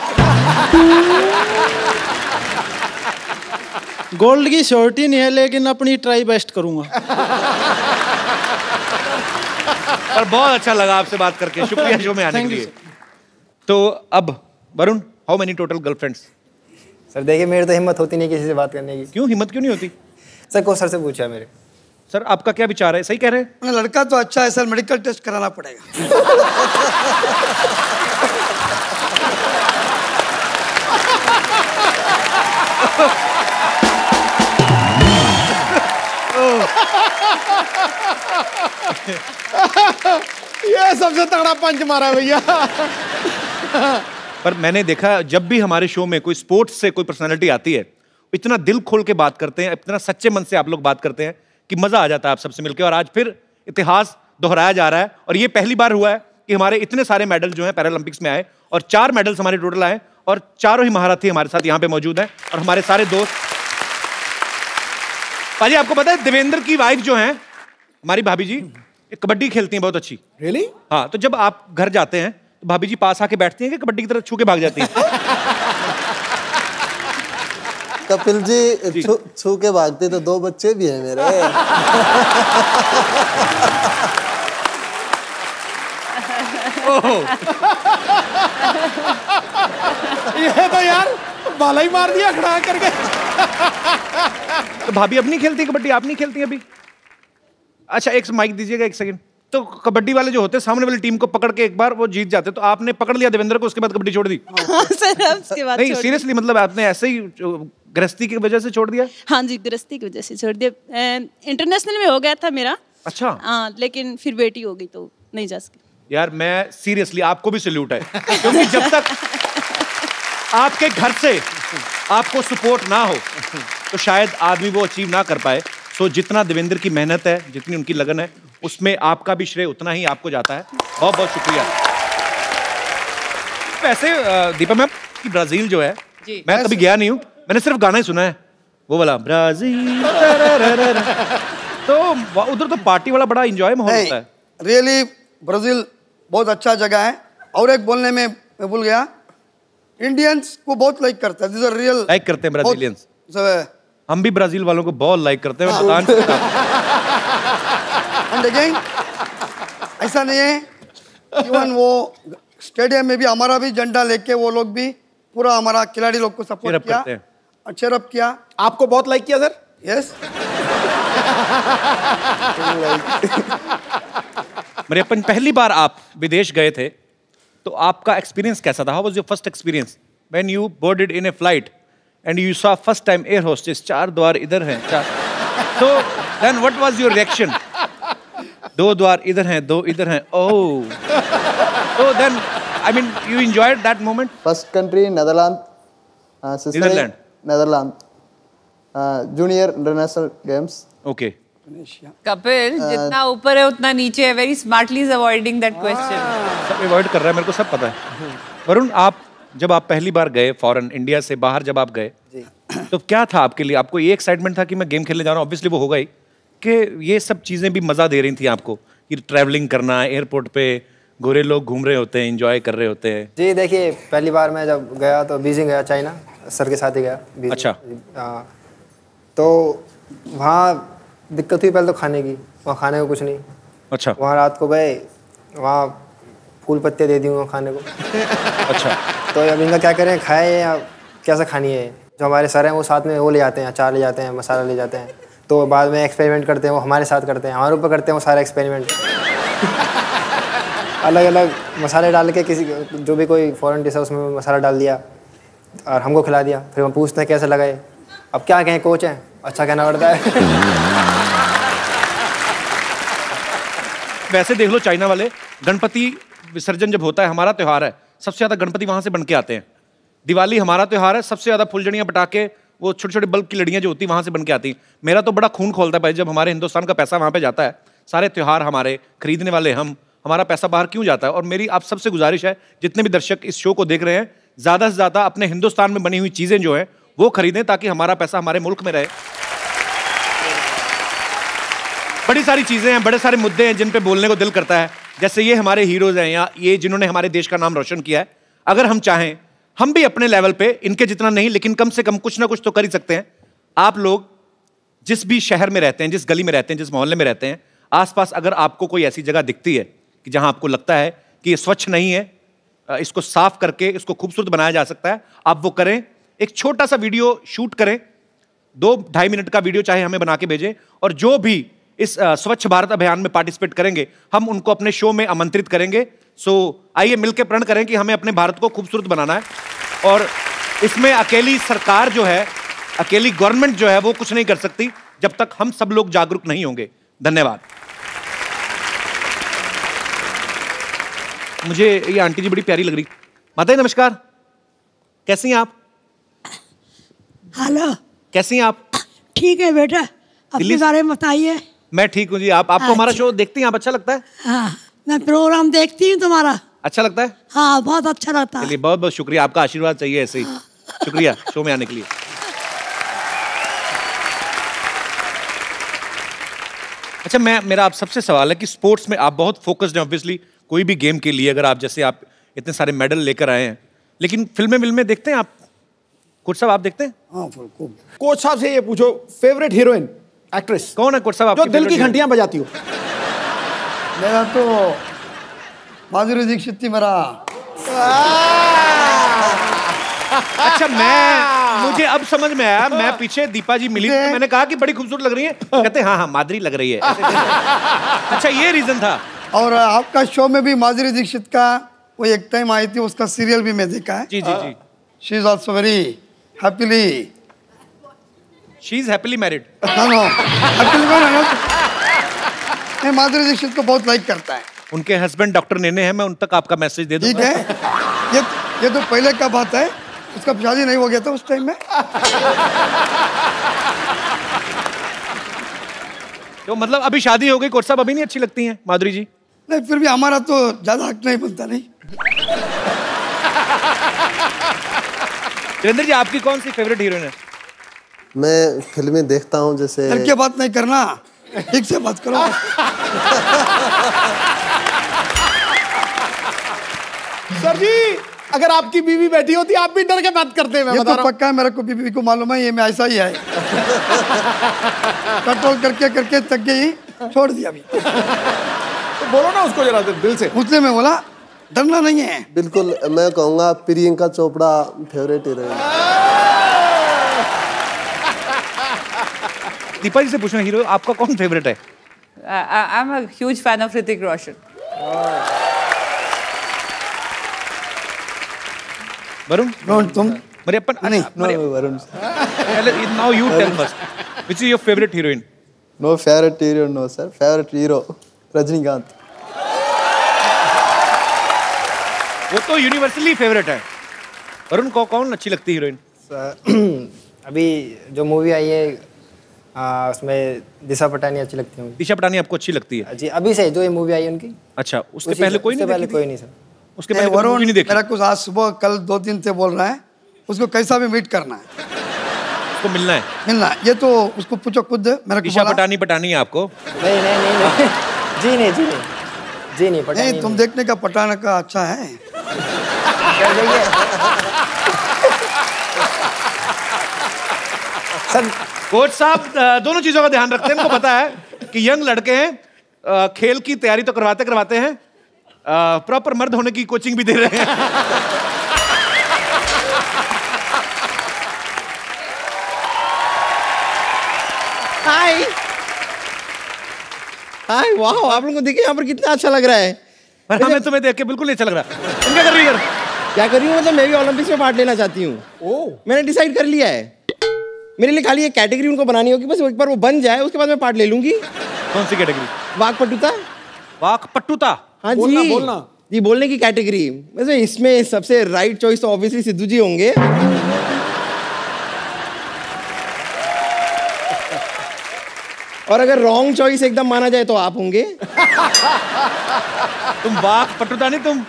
गोल्ड की श्योरिटी नहीं है लेकिन अपनी ट्राई बेस्ट करूँगा। और बहुत अच्छा लगा आपसे बात करके। शुक्रिया शो में आने के लिए। तो अब Varun how many total girlfriends sir देखिए मेरी तो हिम्मत होती नहीं किसी से बात करने की। क्यों? हिम्मत क्यों नहीं होती? सर को सर से पूछा मेरे। सर आपका क्या विचार है? सही कह रहे हैं? लड़का तो अच्छा है सर मेडिकल टेस्ट कराना पड़ेगा। ये सबसे तगड़ा पंच मारा भैया। पर मैंने देखा जब भी हमारे शो में कोई स्पोर्ट्स से कोई पर्सनालिटी आती है इतना दिल खोल के बात करते हैं इतना सच्चे मन से आप लोग बात करते हैं कि मज़ा आ जाता है आप सबसे मिलकर और आज फिर इतिहास दोहराया जा रहा है। और ये पहली बार हुआ है कि हमारे इतने सारे मेडल जो हैं पैरालंपिक्स में आए और चार मेडल्स हमारे टोटल आए और चारों ही महारथी हमारे साथ यहाँ पे मौजूद हैं और हमारे सारे दोस्त। पाजी आपको पता है देवेंद्र की वाइफ जो है हमारी भाभी जी कबड्डी खेलती हैं बहुत अच्छी। रियली हाँ तो जब आप घर जाते हैं तो भाभी जी पास आके बैठती हैं कि कबड्डी की तरह छू के भाग जाती हैं। कपिल जी छू छू के भागते तो दो बच्चे भी हैं मेरे। ये तो यार बाला ही मार दिया खड़ा करके। तो भाभी अब नहीं खेलती कबड्डी? आप नहीं खेलती अभी? अच्छा एक माइक दीजिएगा एक सेकंड तो कबड्डी वाले जो होते हैं सामने वाली टीम को पकड़ के एक बार वो जीत जाते तो आपने पकड़ लिया देवेंद्र को उसके बाद कबड्डी छोड़ दी? सर उसके बाद नहीं सीरियसली मतलब आपने ऐसे ही गृहस्थी की वजह से छोड़ दिया? हाँ जी गृहस्थी की वजह से छोड़ दिया। इंटरनेशनल में हो गया था मेरा। अच्छा। हाँ लेकिन फिर बेटी हो गई तो नहीं जा सकी। यार मैं सीरियसली आपको भी सल्यूट है। क्योंकि जब तक आपके घर से आपको सपोर्ट ना हो तो शायद आदमी वो अचीव ना कर पाए। सो जितना देवेंद्र की मेहनत है जितनी उनकी लगन है उसमें आपका भी श्रेय उतना ही आपको जाता है। बहुत बहुत शुक्रिया। वैसे दीपा मैम ब्राज़ील जो है जी। मैं कभी गया नहीं हूँ। मैंने सिर्फ़ गाना ही सुना है। वो वाला ब्राज़ील तो उधर तो पार्टी वाला बड़ा इंजॉय माहौल होता है। रियली ब्राज़ील बहुत अच्छा जगह है। और एक बोलने में मैं भूल गया इंडियंस को बहुत लाइक करता है। दिस आर रियल लाइक करते हैं ब्राजीलियंस हम भी ब्राज़ील वालों को बहुत लाइक करते हैं दुकान अगेन ऐसा नहीं है इवन वो स्टेडियम में भी हमारा भी झंडा लेके वो लोग भी पूरा हमारा खिलाड़ी लोग को सपोर्ट किया। Cheer up किया। आपको बहुत लाइक किया सर यस मेरे अपन पहली बार आप विदेश गए थे तो आपका एक्सपीरियंस कैसा था? How was your first experience when you boarded in a flight and you saw first time air hostess चार द्वार इधर हैं चार। तो then what was your reaction दो द्वार इधर हैं दो इधर हैं। ओह तो then I mean you enjoyed that moment first country Netherland Netherlands. Netherland junior international games okay Kapil जितना ऊपर है उतना नीचे है। Very smartly is avoiding that question सब अवॉइड कर रहा है मेरे को सब पता है। वरुण आप जब आप पहली बार गए फॉरेन इंडिया से बाहर जब आप गए तो क्या था आपके लिए? आपको ये एक्साइटमेंट था कि मैं गेम खेलने जा रहा हूँ ऑब्वियसली वो होगा ही। कि ये सब चीज़ें भी मज़ा दे रही थी आपको कि ट्रैवलिंग करना एयरपोर्ट पे गोरे लोग घूम रहे होते हैं इंजॉय कर रहे होते हैं। जी देखिए पहली बार मैं जब गया तो बीजिंग गया चाइना। सर के साथ ही गया अच्छा। हाँ तो वहाँ दिक्कत हुई पहले तो खाने की वहाँ खाने को कुछ नहीं। अच्छा। वहाँ रात को गए वहाँ फूल पत्ते दे दिए वहाँ खाने को। अच्छा। तो अब इनका क्या करें खाए या कैसे खानी है? जो हमारे सर हैं वो साथ में वो ले जाते हैं अचार ले जाते हैं मसाला ले जाते हैं। तो बाद में एक्सपेरिमेंट करते हैं वो हमारे साथ करते हैं हमारे ऊपर करते हैं वो सारा एक्सपेरिमेंट अलग अलग मसाले डाल के किसी जो भी कोई फॉरेन डिश है उसमें मसाला डाल दिया। और हमको खिला दिया। फिर हम पूछते हैं कैसे लगाए। अब क्या कहें, कोच हैं? अच्छा कहना पड़ता है। वैसे देख लो, चाइना वाले, गणपति विसर्जन जब होता है, हमारा त्यौहार है, सबसे ज़्यादा गणपति वहाँ से बन के आते हैं। दिवाली हमारा त्यौहार है, सबसे ज़्यादा फुलझड़ियाँ पटाखे, वो छोटे छोटे बल्ब की लड़ियाँ जो होती हैं, वहाँ से बन के आती हैं। मेरा तो बड़ा खून खोलता है भाई, जब हमारे हिंदुस्तान का पैसा वहाँ पे जाता है, सारे त्यौहार हमारे, खरीदने वाले हम, हमारा पैसा बाहर क्यों जाता है? और मेरी आप सबसे गुजारिश है, जितने भी दर्शक इस शो को देख रहे हैं ज़्यादा से ज़्यादा अपने हिंदुस्तान में बनी हुई चीज़ें जो हैं, वो खरीदें ताकि हमारा पैसा हमारे मुल्क में रहे। बड़ी सारी चीज़ें हैं, बड़े सारे मुद्दे हैं जिन पे बोलने को दिल करता है। जैसे ये हमारे हीरोज हैं या ये जिन्होंने हमारे देश का नाम रोशन किया है। अगर हम चाहें, हम भी अपने लेवल पे, इनके जितना नहीं, लेकिन कम से कम कुछ ना कुछ तो कर ही सकते हैं। आप लोग जिस भी शहर में रहते हैं, जिस गली में रहते हैं, जिस मोहल्ले में रहते हैं, आसपास अगर आपको कोई ऐसी जगह दिखती है कि जहाँ आपको लगता है कि ये स्वच्छ नहीं है इसको साफ़ करके इसको खूबसूरत बनाया जा सकता है। आप वो करें, एक छोटा सा वीडियो शूट करें। दो, ढाई मिनट का वीडियो चाहे हमें बना के भेजें और जो भी इस स्वच्छ भारत अभियान में पार्टिसिपेट करेंगे, हम उनको अपने शो में आमंत्रित करेंगे। सो, आइए मिलकर प्रण करें कि हमें अपने भारत को खूबसूरत बनाना है और इसमें अकेली सरकार जो है, अकेली गवर्नमेंट जो है, वो कुछ नहीं कर सकती जब तक हम सब लोग जागरूक नहीं होंगे। धन्यवाद। मुझे ये आंटी जी बड़ी प्यारी लग रही। माता जी नमस्कार। कैसी हैं आप? हेलो। कैसी हैं आप? ठीक है बेटा अपने बारे में बताइए। मैं ठीक हूँ जी। आप आपको हमारा अच्छा। शो देखती हैं आप? अच्छा लगता है? हाँ मैं प्रोग्राम देखती हूँ तुम्हारा। अच्छा लगता है? हाँ बहुत अच्छा लगता है। बहुत बहुत शुक्रिया। आपका आशीर्वाद चाहिए ऐसे ही। शुक्रिया शो में आने के लिए। अच्छा मैं मेरा आप सबसे सवाल है कि स्पोर्ट्स में आप बहुत फोकस्ड हैं ऑब्वियसली कोई भी गेम के लिए अगर आप जैसे आप इतने सारे मेडल लेकर आए हैं लेकिन फ़िल्में विल्में देखते हैं आप? कोच साहब आप देखते हैं? हाँ कोच साहब से ये पूछो फेवरेट हीरोइन एक्ट्रेस कौन है कोच साहब जो दिल की घंटियाँ बजाती हो। मेरा तो माधुरी दीक्षित थी मेरा। अच्छा मैं मुझे अब समझ में आया मैं पीछे दीपा जी मिली तो मैंने कहा कि बड़ी खूबसूरत लग रही है। कहते हाँ हाँ माधुरी लग रही है। अच्छा ये रीजन था। और आपका शो में भी माधुरी दीक्षित का वो एक टाइम आई थी उसका सीरियल भी मैं देखा है। जी जी जी। She is also very happily she is happily married no no happily मैं माधुरी दीक्षित को बहुत लाइक करता है। उनके हस्बैंड डॉक्टर नेने हैं मैं उन तक आपका मैसेज दे ठीक है। ये ये तो पहले का बात है उसका शादी नहीं हो गया था उस टाइम में। तो मतलब अभी शादी हो गई कोट साहब अभी नहीं अच्छी लगती हैं माधुरी जी? नहीं फिर भी हमारा तो ज़्यादा हक नहीं बनता नहीं? देवेंद्र जी आपकी कौन सी फेवरेट हीरोइन है? मैं फ़िल्में देखता हूँ जैसे डर के बात नहीं करना। ठीक से बात करो। सर जी अगर आपकी बीवी बैठी होती आप भी डर के बात करते मैं ये बता तो रहा हूँ। पक्का है मेरे को बीबी को मालूम है ये मैं ऐसा ही है। कंट्रोल करके करके थक गई छोड़ दिया अभी। बोलो ना उसको जरा दिल से। उसने मैं बोला डरना नहीं है। बिल्कुल मैं कहूँगा प्रियंका चोपड़ा फेवरेट हीरोइन दीपा जी से पूछना हीरो आपका कौन फेवरेट है? I am a huge fan of Hrithik Roshan Varun? कौन तुम? मरियप्पन? नहीं no Varun. Now you tell first which is your favourite heroine no favourite hero no sir favourite hero Rajinikanth वो तो यूनिवर्सली फेवरेट है। वरुण को कौन अच्छी लगती है हीरोइन? अभी जो मूवी आई है आ, उसमें दिशा पटानी अच्छी लगती है दिशा पटानी आपको अच्छी लगती है? जी अभी से जो ये मूवी आई है उनकी। अच्छा उसके पहले कोई नहीं पहले देखी कोई नहीं सर। उसके पहले वरुण नहीं देखी? मेरा कुछ आज सुबह कल दो दिन से बोल रहा है उसको कैसा भी मीट करना है। उसको मिलना है? मिलना है। ये तो उसको पूछो खुद मेरे दिशा पटानी पटानी है आपको? नहीं नहीं नहीं नहीं। जी नहीं जी नहीं। जी नहीं पटाने नहीं तुम देखने का पटाने का अच्छा है। सर कोच साहब दोनों चीज़ों का ध्यान रखते हैं। इनको पता है कि यंग लड़के हैं खेल की तैयारी तो करवाते करवाते हैं प्रॉपर मर्द होने की कोचिंग भी दे रहे हैं। हाय वाह आप लोगों को देखिए यहाँ पर कितना अच्छा लग रहा है। पर हमें तुम्हें देख के बिल्कुल नहीं अच्छा लग रहा। तुम क्या कर रही हो क्या कर रही हूँ मतलब मैं भी ओलंपिक्स में पार्ट लेना चाहती हूँ। मैंने डिसाइड कर लिया है। मेरे लिए खाली एक कैटेगरी उनको बनानी होगी बस एक बार वो बन जाए उसके बाद मैं पार्ट ले लूँगी। कौन सी कैटेगरी वाक पटुता। वाक पट्टुता हाँ बोलना, जी। बोलना। जी बोलने की कैटेगरी वैसे इसमें सबसे राइट चॉइस तो ऑब्वियसली सिद्धू जी होंगे। और अगर रॉन्ग चॉइस एकदम माना जाए तो आप होंगे। तुम वाक पट्टुता नहीं तुम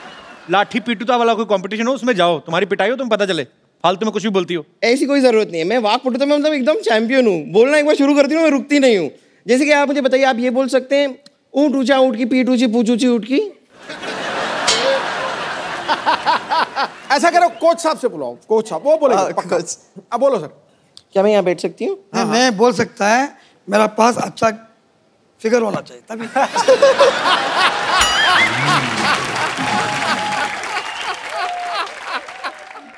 लाठी पीटुता वाला कोई कंपटीशन हो उसमें जाओ। तुम्हारी पिटाई हो तुम पता चले। फालतू में कुछ भी बोलती हो। ऐसी कोई ज़रूरत नहीं है। मैं वाक पटुता में मतलब एकदम चैंपियन हूँ। बोलना एक बार शुरू करती हूँ मैं रुकती नहीं हूँ। जैसे कि आप मुझे बताइए आप ये बोल सकते हैं ऊँट ऊँचा ऊँट की पीठ ऊँची पूछ ऊँची ऊँट की? ऐसा करो कोच साहब से बुलाओ। कोच साहब वो बोले अब बोलो सर। क्या मैं यहाँ बैठ सकती हूँ? मैं बोल सकता है मेरा पास अच्छा फिगर होना चाहिए तभी।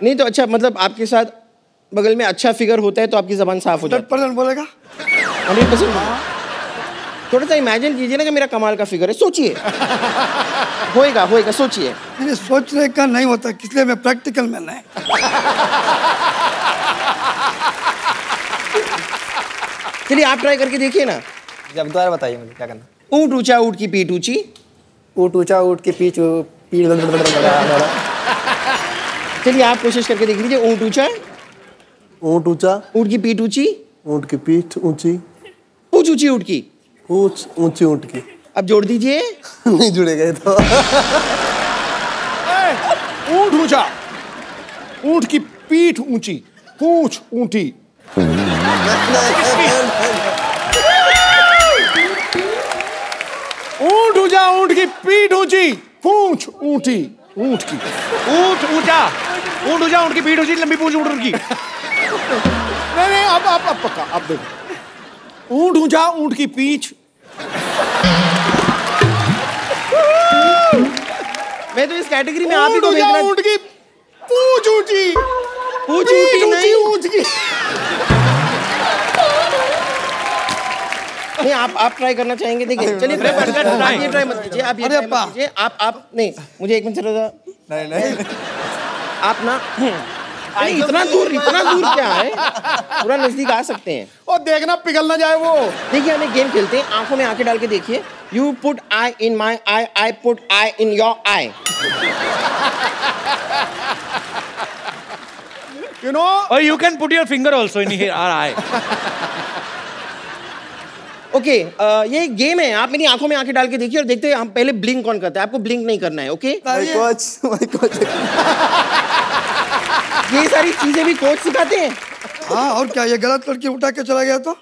नहीं तो अच्छा मतलब आपके साथ बगल में अच्छा फिगर होता है तो आपकी जबान साफ़ हो जाती परसेंट बोलेगा। है हंड्रेड परसेंट। थोड़ा सा इमेजिन कीजिए ना कि मेरा कमाल का फिगर है सोचिए। होएगा होएगा सोचिए। सोचने का नहीं होता इसलिए मैं प्रैक्टिकल में नहीं चलिए आप ट्राई करके देखिए ना। जब दोबारा बताइए मुझे क्या करना ऊँट ऊँचा ऊँट की पीठ ऊँची ऊट ऊँचा ऊट के पीठ चलिए आप कोशिश करके देख लीजिए ऊँट ऊँचा। ऊँट ऊँचा ऊँट की पीठ ऊँची ऊँट की पीठ ऊँची पूछ ऊँची ऊँट की पूछ ऊँची ऊँट की अब जोड़ दीजिए नहीं जुड़े गए तो ऊँट ऊँचा ऊँट की पीठ ऊँची पूछ ऊंटी ऊँट ऊँचा ऊँट की पीठ ऊँची पूंछ ऊंटी ऊँट की। ऊँट ऊँचा ऊँट ऊँचा ऊँट की पीठ ऊँची लंबी पूंछ ऊँट की। नहीं नहीं अब अब अब पक्का अब देखो। ऊँट ऊँचा ऊँट की पीठ। मैं तो इस कैटेगरी में आप ही ऊँट को भेजना ऊँट की पूंछ ऊँची। पूंछ ऊँची नहीं। ऊंच की नहीं आप आप ट्राई करना चाहेंगे देखिए चलिए आप ये ट्राई मत कीजिए आप ये मत कीजिए आप आप नहीं मुझे एक मिनट जरा नहीं नहीं। आप ना अरे इतना दूर इतना दूर क्या है? पूरा नज़दीक आ सकते हैं। और देखना पिघल ना जाए वो। देखिए हम एक गेम खेलते हैं आँखों में आँखें डाल के देखिए। You put eye in my eye eye put eye in your eye you know और you can put your finger also in here are eye okay ये गेम है आप मेरी आँखों में आँखें डाल के देखिए और देखते हैं हम पहले ब्लिंक कौन करता है आपको ब्लिंक नहीं करना है ओके माय कोच कोच ये सारी चीज़ें भी कोच सिखाते हैं। हाँ और क्या ये गलत लड़की उठा के चला गया तो?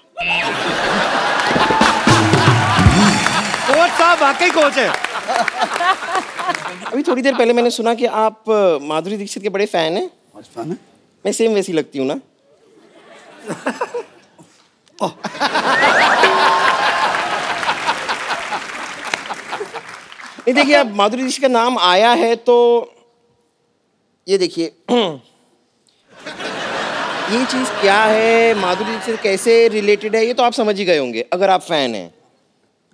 कोच साहब वाकई कोच है। अभी थोड़ी देर पहले मैंने सुना कि आप माधुरी दीक्षित के बड़े फ़ैन हैं। फ़ैन है? मैं सेम वैसी लगती हूँ ना। नहीं देखिए अब माधुरी दीक्षित का नाम आया है तो ये देखिए ये चीज़ क्या है? माधुरी दीक्षित कैसे रिलेटेड है? ये तो आप समझ ही गए होंगे अगर आप फ़ैन हैं।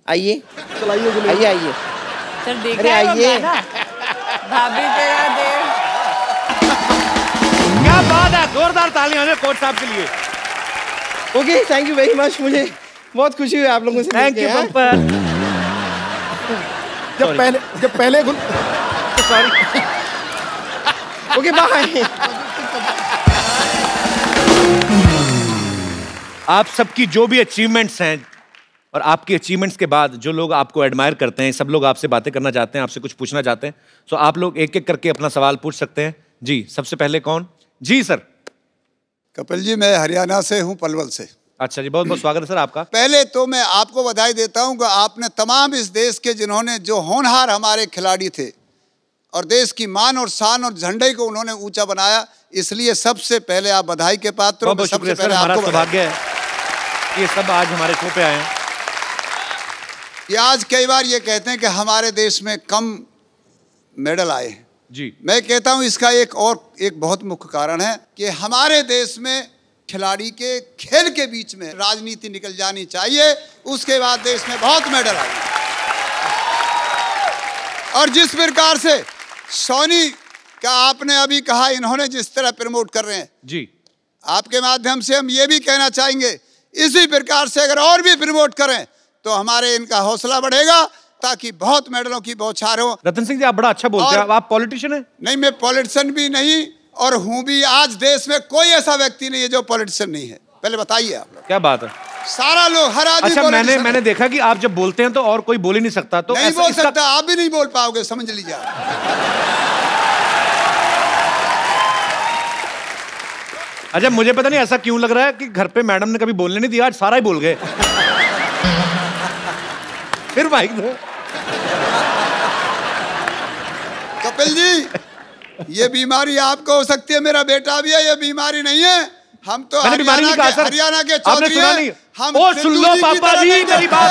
आइए। चलाइए आइए आइए सर देखा है आइए। भाभी तेरा देव। क्या बात है? जोरदार तालियाँ हैं कोच साहब के लिए। Okay thank you very much मुझे बहुत खुशी हुई आप लोगों से थैंक यू हाँ? जब पहले जब पहले गुल सॉरी ओके बाय आप सबकी जो भी अचीवमेंट्स हैं और आपकी अचीवमेंट्स के बाद जो लोग आपको एडमायर करते हैं सब लोग आपसे बातें करना चाहते हैं आपसे कुछ पूछना चाहते हैं सो आप लोग एक एक करके अपना सवाल पूछ सकते हैं। जी सबसे पहले कौन? जी सर। कपिल जी मैं हरियाणा से हूँ पलवल से। अच्छा जी बहुत बहुत स्वागत है सर आपका। पहले तो मैं आपको बधाई देता हूँ कि आपने तमाम इस देश के जिन्होंने जो होनहार हमारे खिलाड़ी थे और देश की मान और शान और झंडे को उन्होंने ऊँचा बनाया इसलिए सबसे पहले आप बधाई के पात्र हो सबसे पहले आपको सौभाग्य है ये सब आज हमारे शो पे आए हैं। ये आज कई बार ये कहते हैं कि हमारे देश में कम मेडल आए हैं। जी। मैं कहता हूँ इसका एक और एक बहुत मुख्य कारण है कि हमारे देश में खिलाड़ी के खेल के बीच में राजनीति निकल जानी चाहिए। उसके बाद देश में बहुत मेडल आए और जिस प्रकार से सोनी का आपने अभी कहा इन्होंने जिस तरह प्रमोट कर रहे हैं। जी। आपके माध्यम से हम ये भी कहना चाहेंगे इसी प्रकार से अगर और भी प्रमोट करें तो हमारे इनका हौसला बढ़ेगा ताकि बहुत मेडलों की बौछार हो। रतन सिंह जी आप बड़ा अच्छा बोलते हैं। आप पॉलिटिशियन हैं? नहीं मैं पॉलिटिशियन भी नहीं और हूँ भी आज देश में कोई ऐसा व्यक्ति नहीं है जो पॉलिटिशियन नहीं है। पहले बताइए आप लोग। क्या बात है? सारा लोग हर आदमी अच्छा मैंने मैंने देखा कि आप जब बोलते हैं तो और कोई बोल ही नहीं सकता तो नहीं बोल सकता आप भी नहीं बोल पाओगे समझ लीजिए। अच्छा मुझे पता नहीं ऐसा क्यों लग रहा है कि घर पे मैडम ने कभी बोलने नहीं दिया आज सारा ही बोल गए। फिर दो कपिल जी ये बीमारी आपको हो सकती है मेरा बेटा भी है ये बीमारी नहीं है। हम तो हरियाणा के हरियाणा के चौधरी हैं। हम ओ सुन लो पापा जी मेरी बात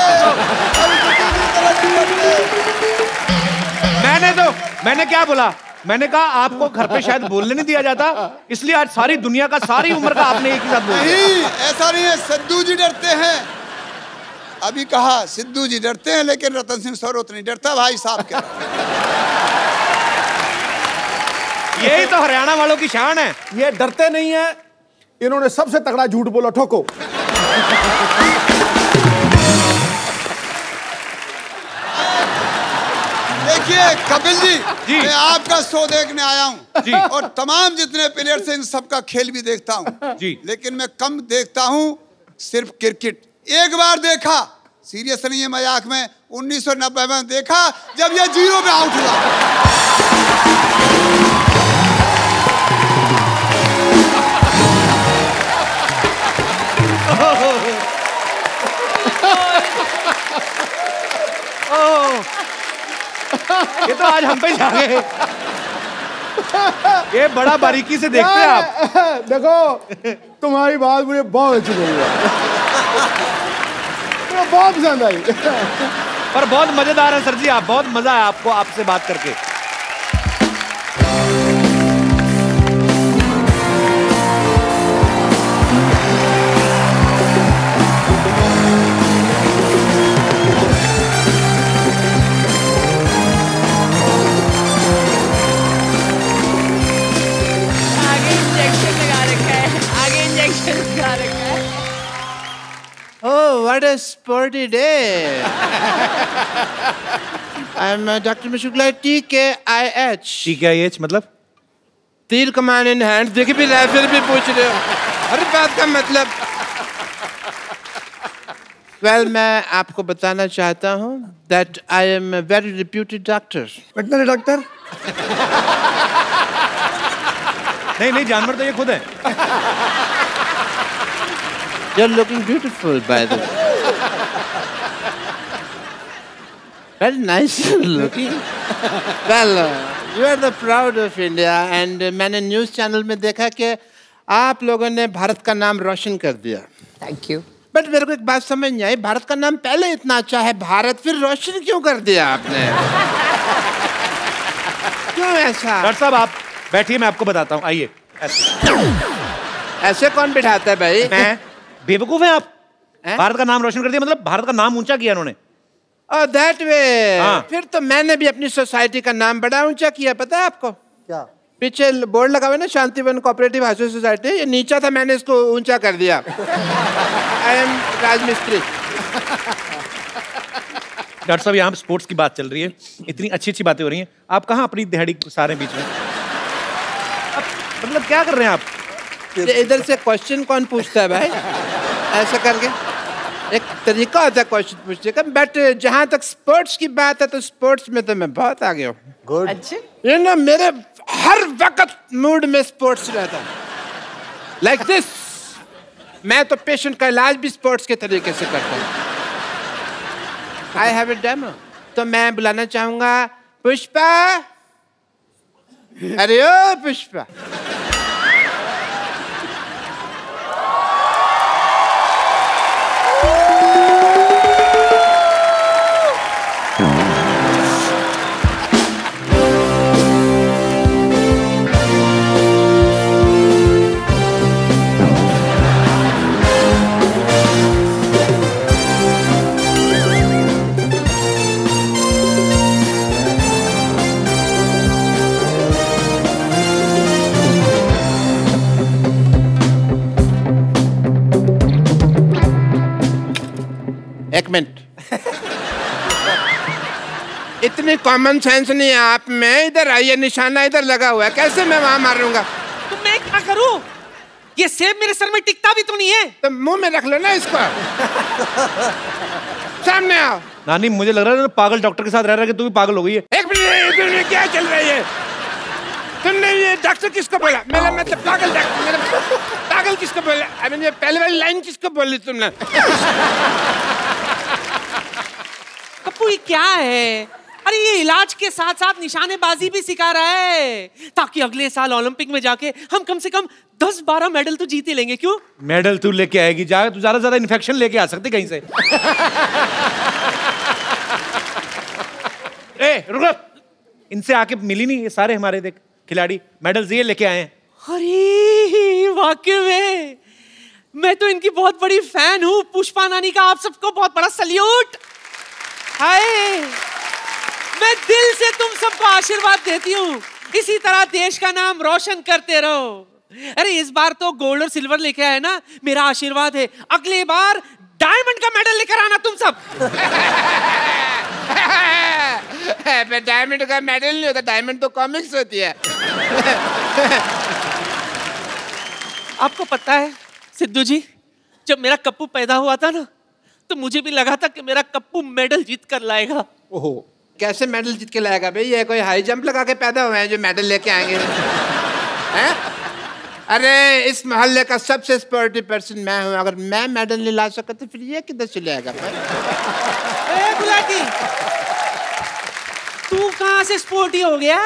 मैंने तो मैंने क्या बोला? मैंने कहा आपको घर पे शायद बोलने नहीं दिया जाता। इसलिए आज सारी दुनिया का सारी उम्र का आपने एक ही साथ बोल नहीं ऐसा नहीं है सिद्धू जी डरते हैं। अभी कहा सिद्धू जी डरते हैं लेकिन रतन सिंह सरोत नहीं डरता भाई साहब क्या यही तो हरियाणा वालों की शान है। ये डरते नहीं है। इन्होंने सबसे तगड़ा झूठ बोला ठोको। देखिए कपिल जी, जी। मैं आपका शो देखने आया हूँ और तमाम जितने प्लेयर्स हैं इन सबका खेल भी देखता हूँ। लेकिन मैं कम देखता हूँ सिर्फ़ क्रिकेट। एक बार देखा सीरियस नहीं है मज़ाक में 1990 में देखा जब ये ज़ीरो पे आउट हुआ। ये तो आज हम पे जा गए ये बड़ा बारीकी से देखते हैं आप। देखो तुम्हारी बात मुझे बहुत अच्छी लगी। है बहुत पसंद आई। पर बहुत मज़ेदार है सर जी। आप बहुत मज़ा आया आपको आपसे बात करके। Oh, what a sporty day. I'm uh, Dr. Mishukla TKIH. ठीक मतलब तीर कमान इन हैंड देखिए भी राइफल भी पूछ रहे हो हर बात का मतलब वेल well, मैं आपको बताना चाहता हूँ that I am very reputed doctor veterinary doctor नहीं नहीं जानवर तो ये खुद है You're looking beautiful, by the way. Very nice looking. Well, uh, you are the proud of India, and uh, मैंने न्यूज़ चैनल में देखा कि आप लोगों ने भारत का नाम रोशन कर दिया। थैंक यू बट मेरे को एक बात समझ नहीं आई भारत का नाम पहले इतना अच्छा है भारत फिर रोशन क्यों कर दिया आपने? क्यों ऐसा? डॉक्टर साहब आप बैठिए मैं आपको बताता हूँ आइए। ऐसे ऐसे कौन बिठाता है भाई? मैं बेवकूफ़ हैं आप? भारत का नाम रोशन कर दिया मतलब भारत का नाम ऊँचा किया उन्होंने Oh, that way. हाँ। फिर तो मैंने भी अपनी सोसाइटी का नाम बड़ा ऊँचा किया पता है आपको? क्या? पीछे बोर्ड लगा हुआ है ना शांतिवन कोऑपरेटिव हाउसिंग सोसाइटी ये नीचा था मैंने इसको ऊँचा कर दिया। आई एम राजमिस्त्री डॉक्टर साहब यहाँ स्पोर्ट्स की बात चल रही है इतनी अच्छी अच्छी बातें हो रही हैं। आप कहाँ अपनी दिहाड़ी सारे बीच में? मतलब क्या कर रहे हैं आप? इधर से क्वेश्चन कौन पूछता है भाई? ऐसा करके। एक तरीका होता है क्वेश्चन पूछने का बट जहाँ तक स्पोर्ट्स की बात है तो स्पोर्ट्स में तो मैं बहुत आगे हूँ। गुड अच्छे। ये ना मेरे हर वक्त मूड में स्पोर्ट्स रहता है। लाइक दिस मैं तो पेशेंट का इलाज भी स्पोर्ट्स के तरीके से करता हूँ। आई हैव ए डेमो तो मैं बुलाना चाहूँगा पुष्पा। अरे ओ पुष्पा। इतनी कॉमन सेंस नहीं है आप। में इधर आइए निशाना इधर लगा हुआ है। कैसे मैं वहाँ मारूँगा? तो मैं क्या करूँ? ये सेब मेरे सर में टिकता भी तो नहीं है। तो मुँह में रख लो ना इसको। सामने आओ। नानी मुझे लग रहा है ना पागल डॉक्टर के साथ रह रहा है कि तू भी पागल हो गई है। एक मिनट क्या चल रही है तुमने ये डॉक्टर किसको बोला? मेरा मतलब पागल डॉक्टर पागल किसको बोला? आई मीन ये पहले वाली लाइन किसको बोली तुमने? ये क्या है? अरे ये इलाज के साथ साथ निशानेबाजी भी सिखा रहा है। ताकि अगले साल ओलंपिक में जाके हम कम से कम दस बारह मेडल तो जीत ही लेंगे क्यों? मेडल तू लेके आएगी। जा तू ज़्यादा ज़्यादा इन्फेक्शन लेके आ सकती कहीं से। ए रुको इनसे आके मिली नहीं ये सारे हमारे देख खिलाड़ी। मेडल्स ये लेके आए हैं। अरे वाकई में। मैं तो इनकी बहुत बड़ी फ़ैन हूँ। पुष्पा नानी का आप सबको बहुत बड़ा सल्यूट। हाय। मैं दिल से तुम सबको आशीर्वाद देती हूँ। इसी तरह देश का नाम रोशन करते रहो। अरे इस बार तो गोल्ड और सिल्वर लेके आए ना मेरा आशीर्वाद है। अगली बार डायमंड का मेडल लेकर आना तुम सब। डायमंड का मेडल नहीं होता डायमंड तो कॉमिक्स होती है। आपको पता है सिद्धू जी जब मेरा कप्पू पैदा हुआ था ना तो मुझे भी लगा था कि मेरा कप्पू मेडल जीत कर लाएगा। ओहो कैसे मेडल जीत के लाएगा भाई? ये कोई हाई जंप लगा के पैदा हुए हैं जो मेडल लेके आएँगे। हैं? अरे इस मोहल्ले का सबसे स्पोर्टिव पर्सन मैं हूँ। अगर मैं मेडल नहीं ला सका तो फिर ये किधर से लाएगा गुलाटी तू कहाँ से स्पोर्टी हो गया?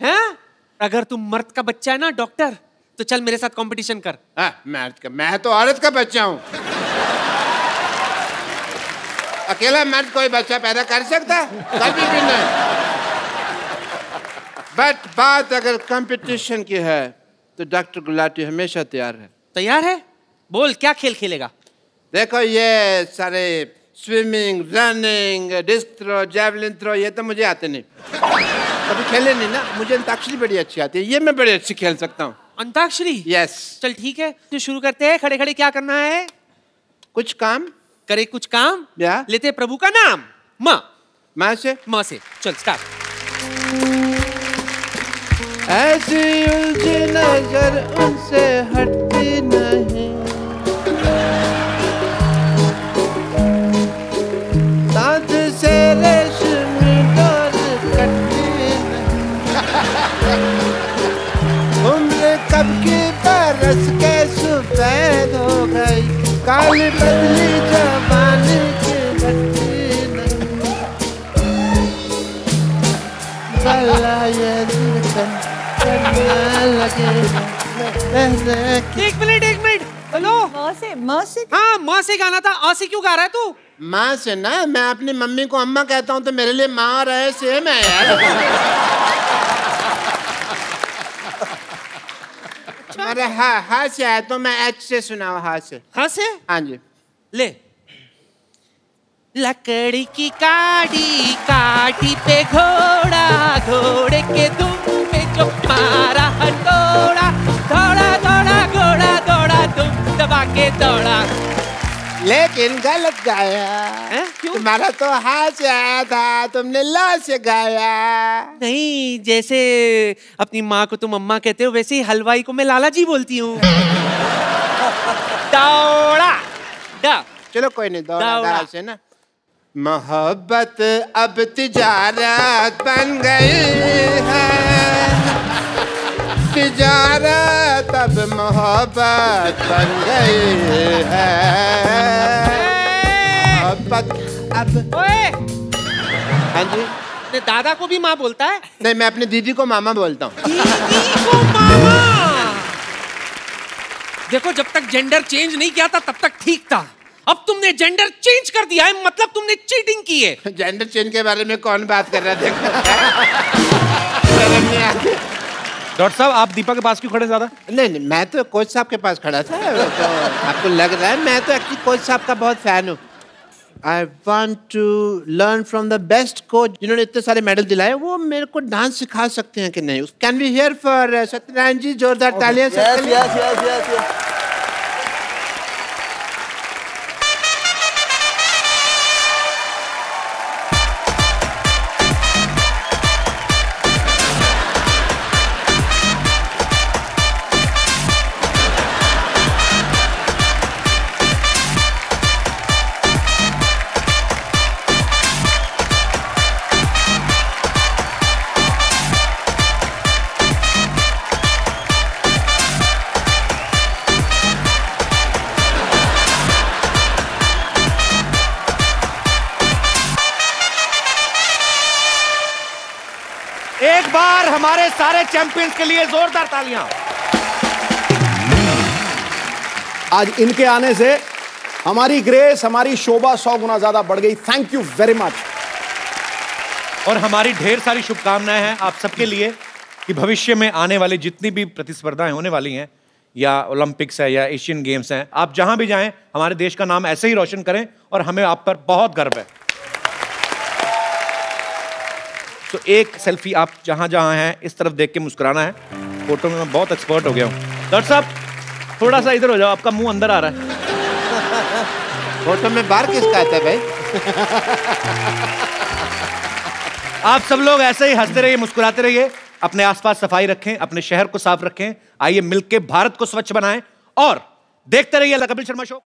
हैं? अगर तू मर्द का बच्चा है ना डॉक्टर तो चल मेरे साथ कंपटीशन कर। हाँ, मर्द का मैं तो औरत का बच्चा हूँ। अकेला मर्द कोई बच्चा पैदा कर सकता? कभी भी नहीं? बट बात अगर कंपटीशन की है तो डॉक्टर गुलाटी हमेशा तैयार है। तैयार है? बोल क्या खेल खेलेगा? देखो ये सारे swimming running disc throw javelin throw ये तो मुझे आते नहीं। कभी खेले नहीं ना? मुझे अंताक्षरी बड़ी अच्छी आती है। ये मैं बड़ी अच्छी खेल सकता हूँ। अंताक्षरी? Yes yes. चल ठीक है। तो शुरू करते हैं। खड़े खड़े क्या करना है? कुछ काम? करे कुछ काम या? लेते प्रभु का नाम। माँ। माँ से? माँ से। चल स्टार्ट ऐसी उलझी नज़र उनसे हटती नहीं। साथ से रेशमी डोर कटती नहीं। उम्र कब की बरस के सफ़ेद हो गई काली बदली जवानी एक मिनट एक मिनट। हेलो? माँ से माँ से? हाँ माँ से गाना था। आ से क्यों गा रहा है तू? माँ से ना मैं अपनी मम्मी को अम्मा कहता हूँ तो मेरे लिए माँ और है सेम है यार। अरे हाँ हाँ से आया तो मैं एच से सुनाओ हाँ से हाँ से? हाँ जी। ले। लकड़ी की काटी काटी पे घोड़ा घोड़े के दुम पे जो मारा हथौड़ा दौड़ा दौड़ा घोड़ा दौड़ा तुम दबा के दौड़ा लेकिन गलत गाया। तुम्हारा तो हाथ से आया था तुमने ला से गाया। नहीं जैसे अपनी माँ को तुम अम्मा कहते हो वैसे ही हलवाई को मैं लाला जी बोलती हूँ। दौड़ा दा। चलो कोई नहीं दौड़ा दौड़ा। दौड़ा से ना। मोहब्बत अब तिजारत बन गई है। तिजारत अब मोहब्बत बन गई है। मोहब्बत। अब ओए! हाँ जी। ने दादा को भी माँ बोलता है? नहीं मैं अपनी दीदी को मामा बोलता हूँ। देखो जब तक जेंडर चेंज नहीं किया था तब तक ठीक था। अब तुमने जेंडर चेंज कर दिया है मतलब तुमने चीटिंग की है। जेंडर चेंज के बारे में कौन बात कर रहा है? देखो। डॉक्टर साहब आप दीपा के पास क्यों खड़े ज़्यादा? नहीं नहीं मैं तो कोच साहब के पास खड़ा था तो आपको लग रहा है मैं तो एक्चुअली कोच साहब का बहुत फ़ैन हूँ। I want to learn from the best coach जिन्होंने इतने सारे मेडल दिलाए वो मेरे को डांस सिखा सकते हैं कि नहीं? Can we hear for Satyanarayan ji जोरदार तालियाँ सारे चैंपियंस के लिए जोरदार तालियाँ। आज इनके आने से हमारी ग्रेस हमारी शोभा सौ गुना ज़्यादा बढ़ गई। थैंक यू वेरी मच और हमारी ढेर सारी शुभकामनाएँ हैं आप सबके लिए कि भविष्य में आने वाली जितनी भी प्रतिस्पर्धाएँ होने वाली हैं या ओलंपिक्स है या एशियन गेम्स हैं आप जहाँ भी जाएँ हमारे देश का नाम ऐसे ही रोशन करें और हमें आप पर बहुत गर्व है। तो एक सेल्फी आप जहाँ जहाँ हैं इस तरफ़ देख के मुस्कुराना है। फ़ोटो में मैं बहुत एक्सपर्ट हो गया हूँ। डॉक्टर साहब थोड़ा सा इधर हो जाओ आपका मुँह अंदर आ रहा है। फ़ोटो में बार किसका आता है भाई? आप सब लोग ऐसे ही हँसते रहिए मुस्कुराते रहिए। अपने आसपास सफ़ाई रखें अपने शहर को साफ़ रखें। आइए मिलके भारत को स्वच्छ बनाएँ और देखते रहिए कपिल शर्मा शो।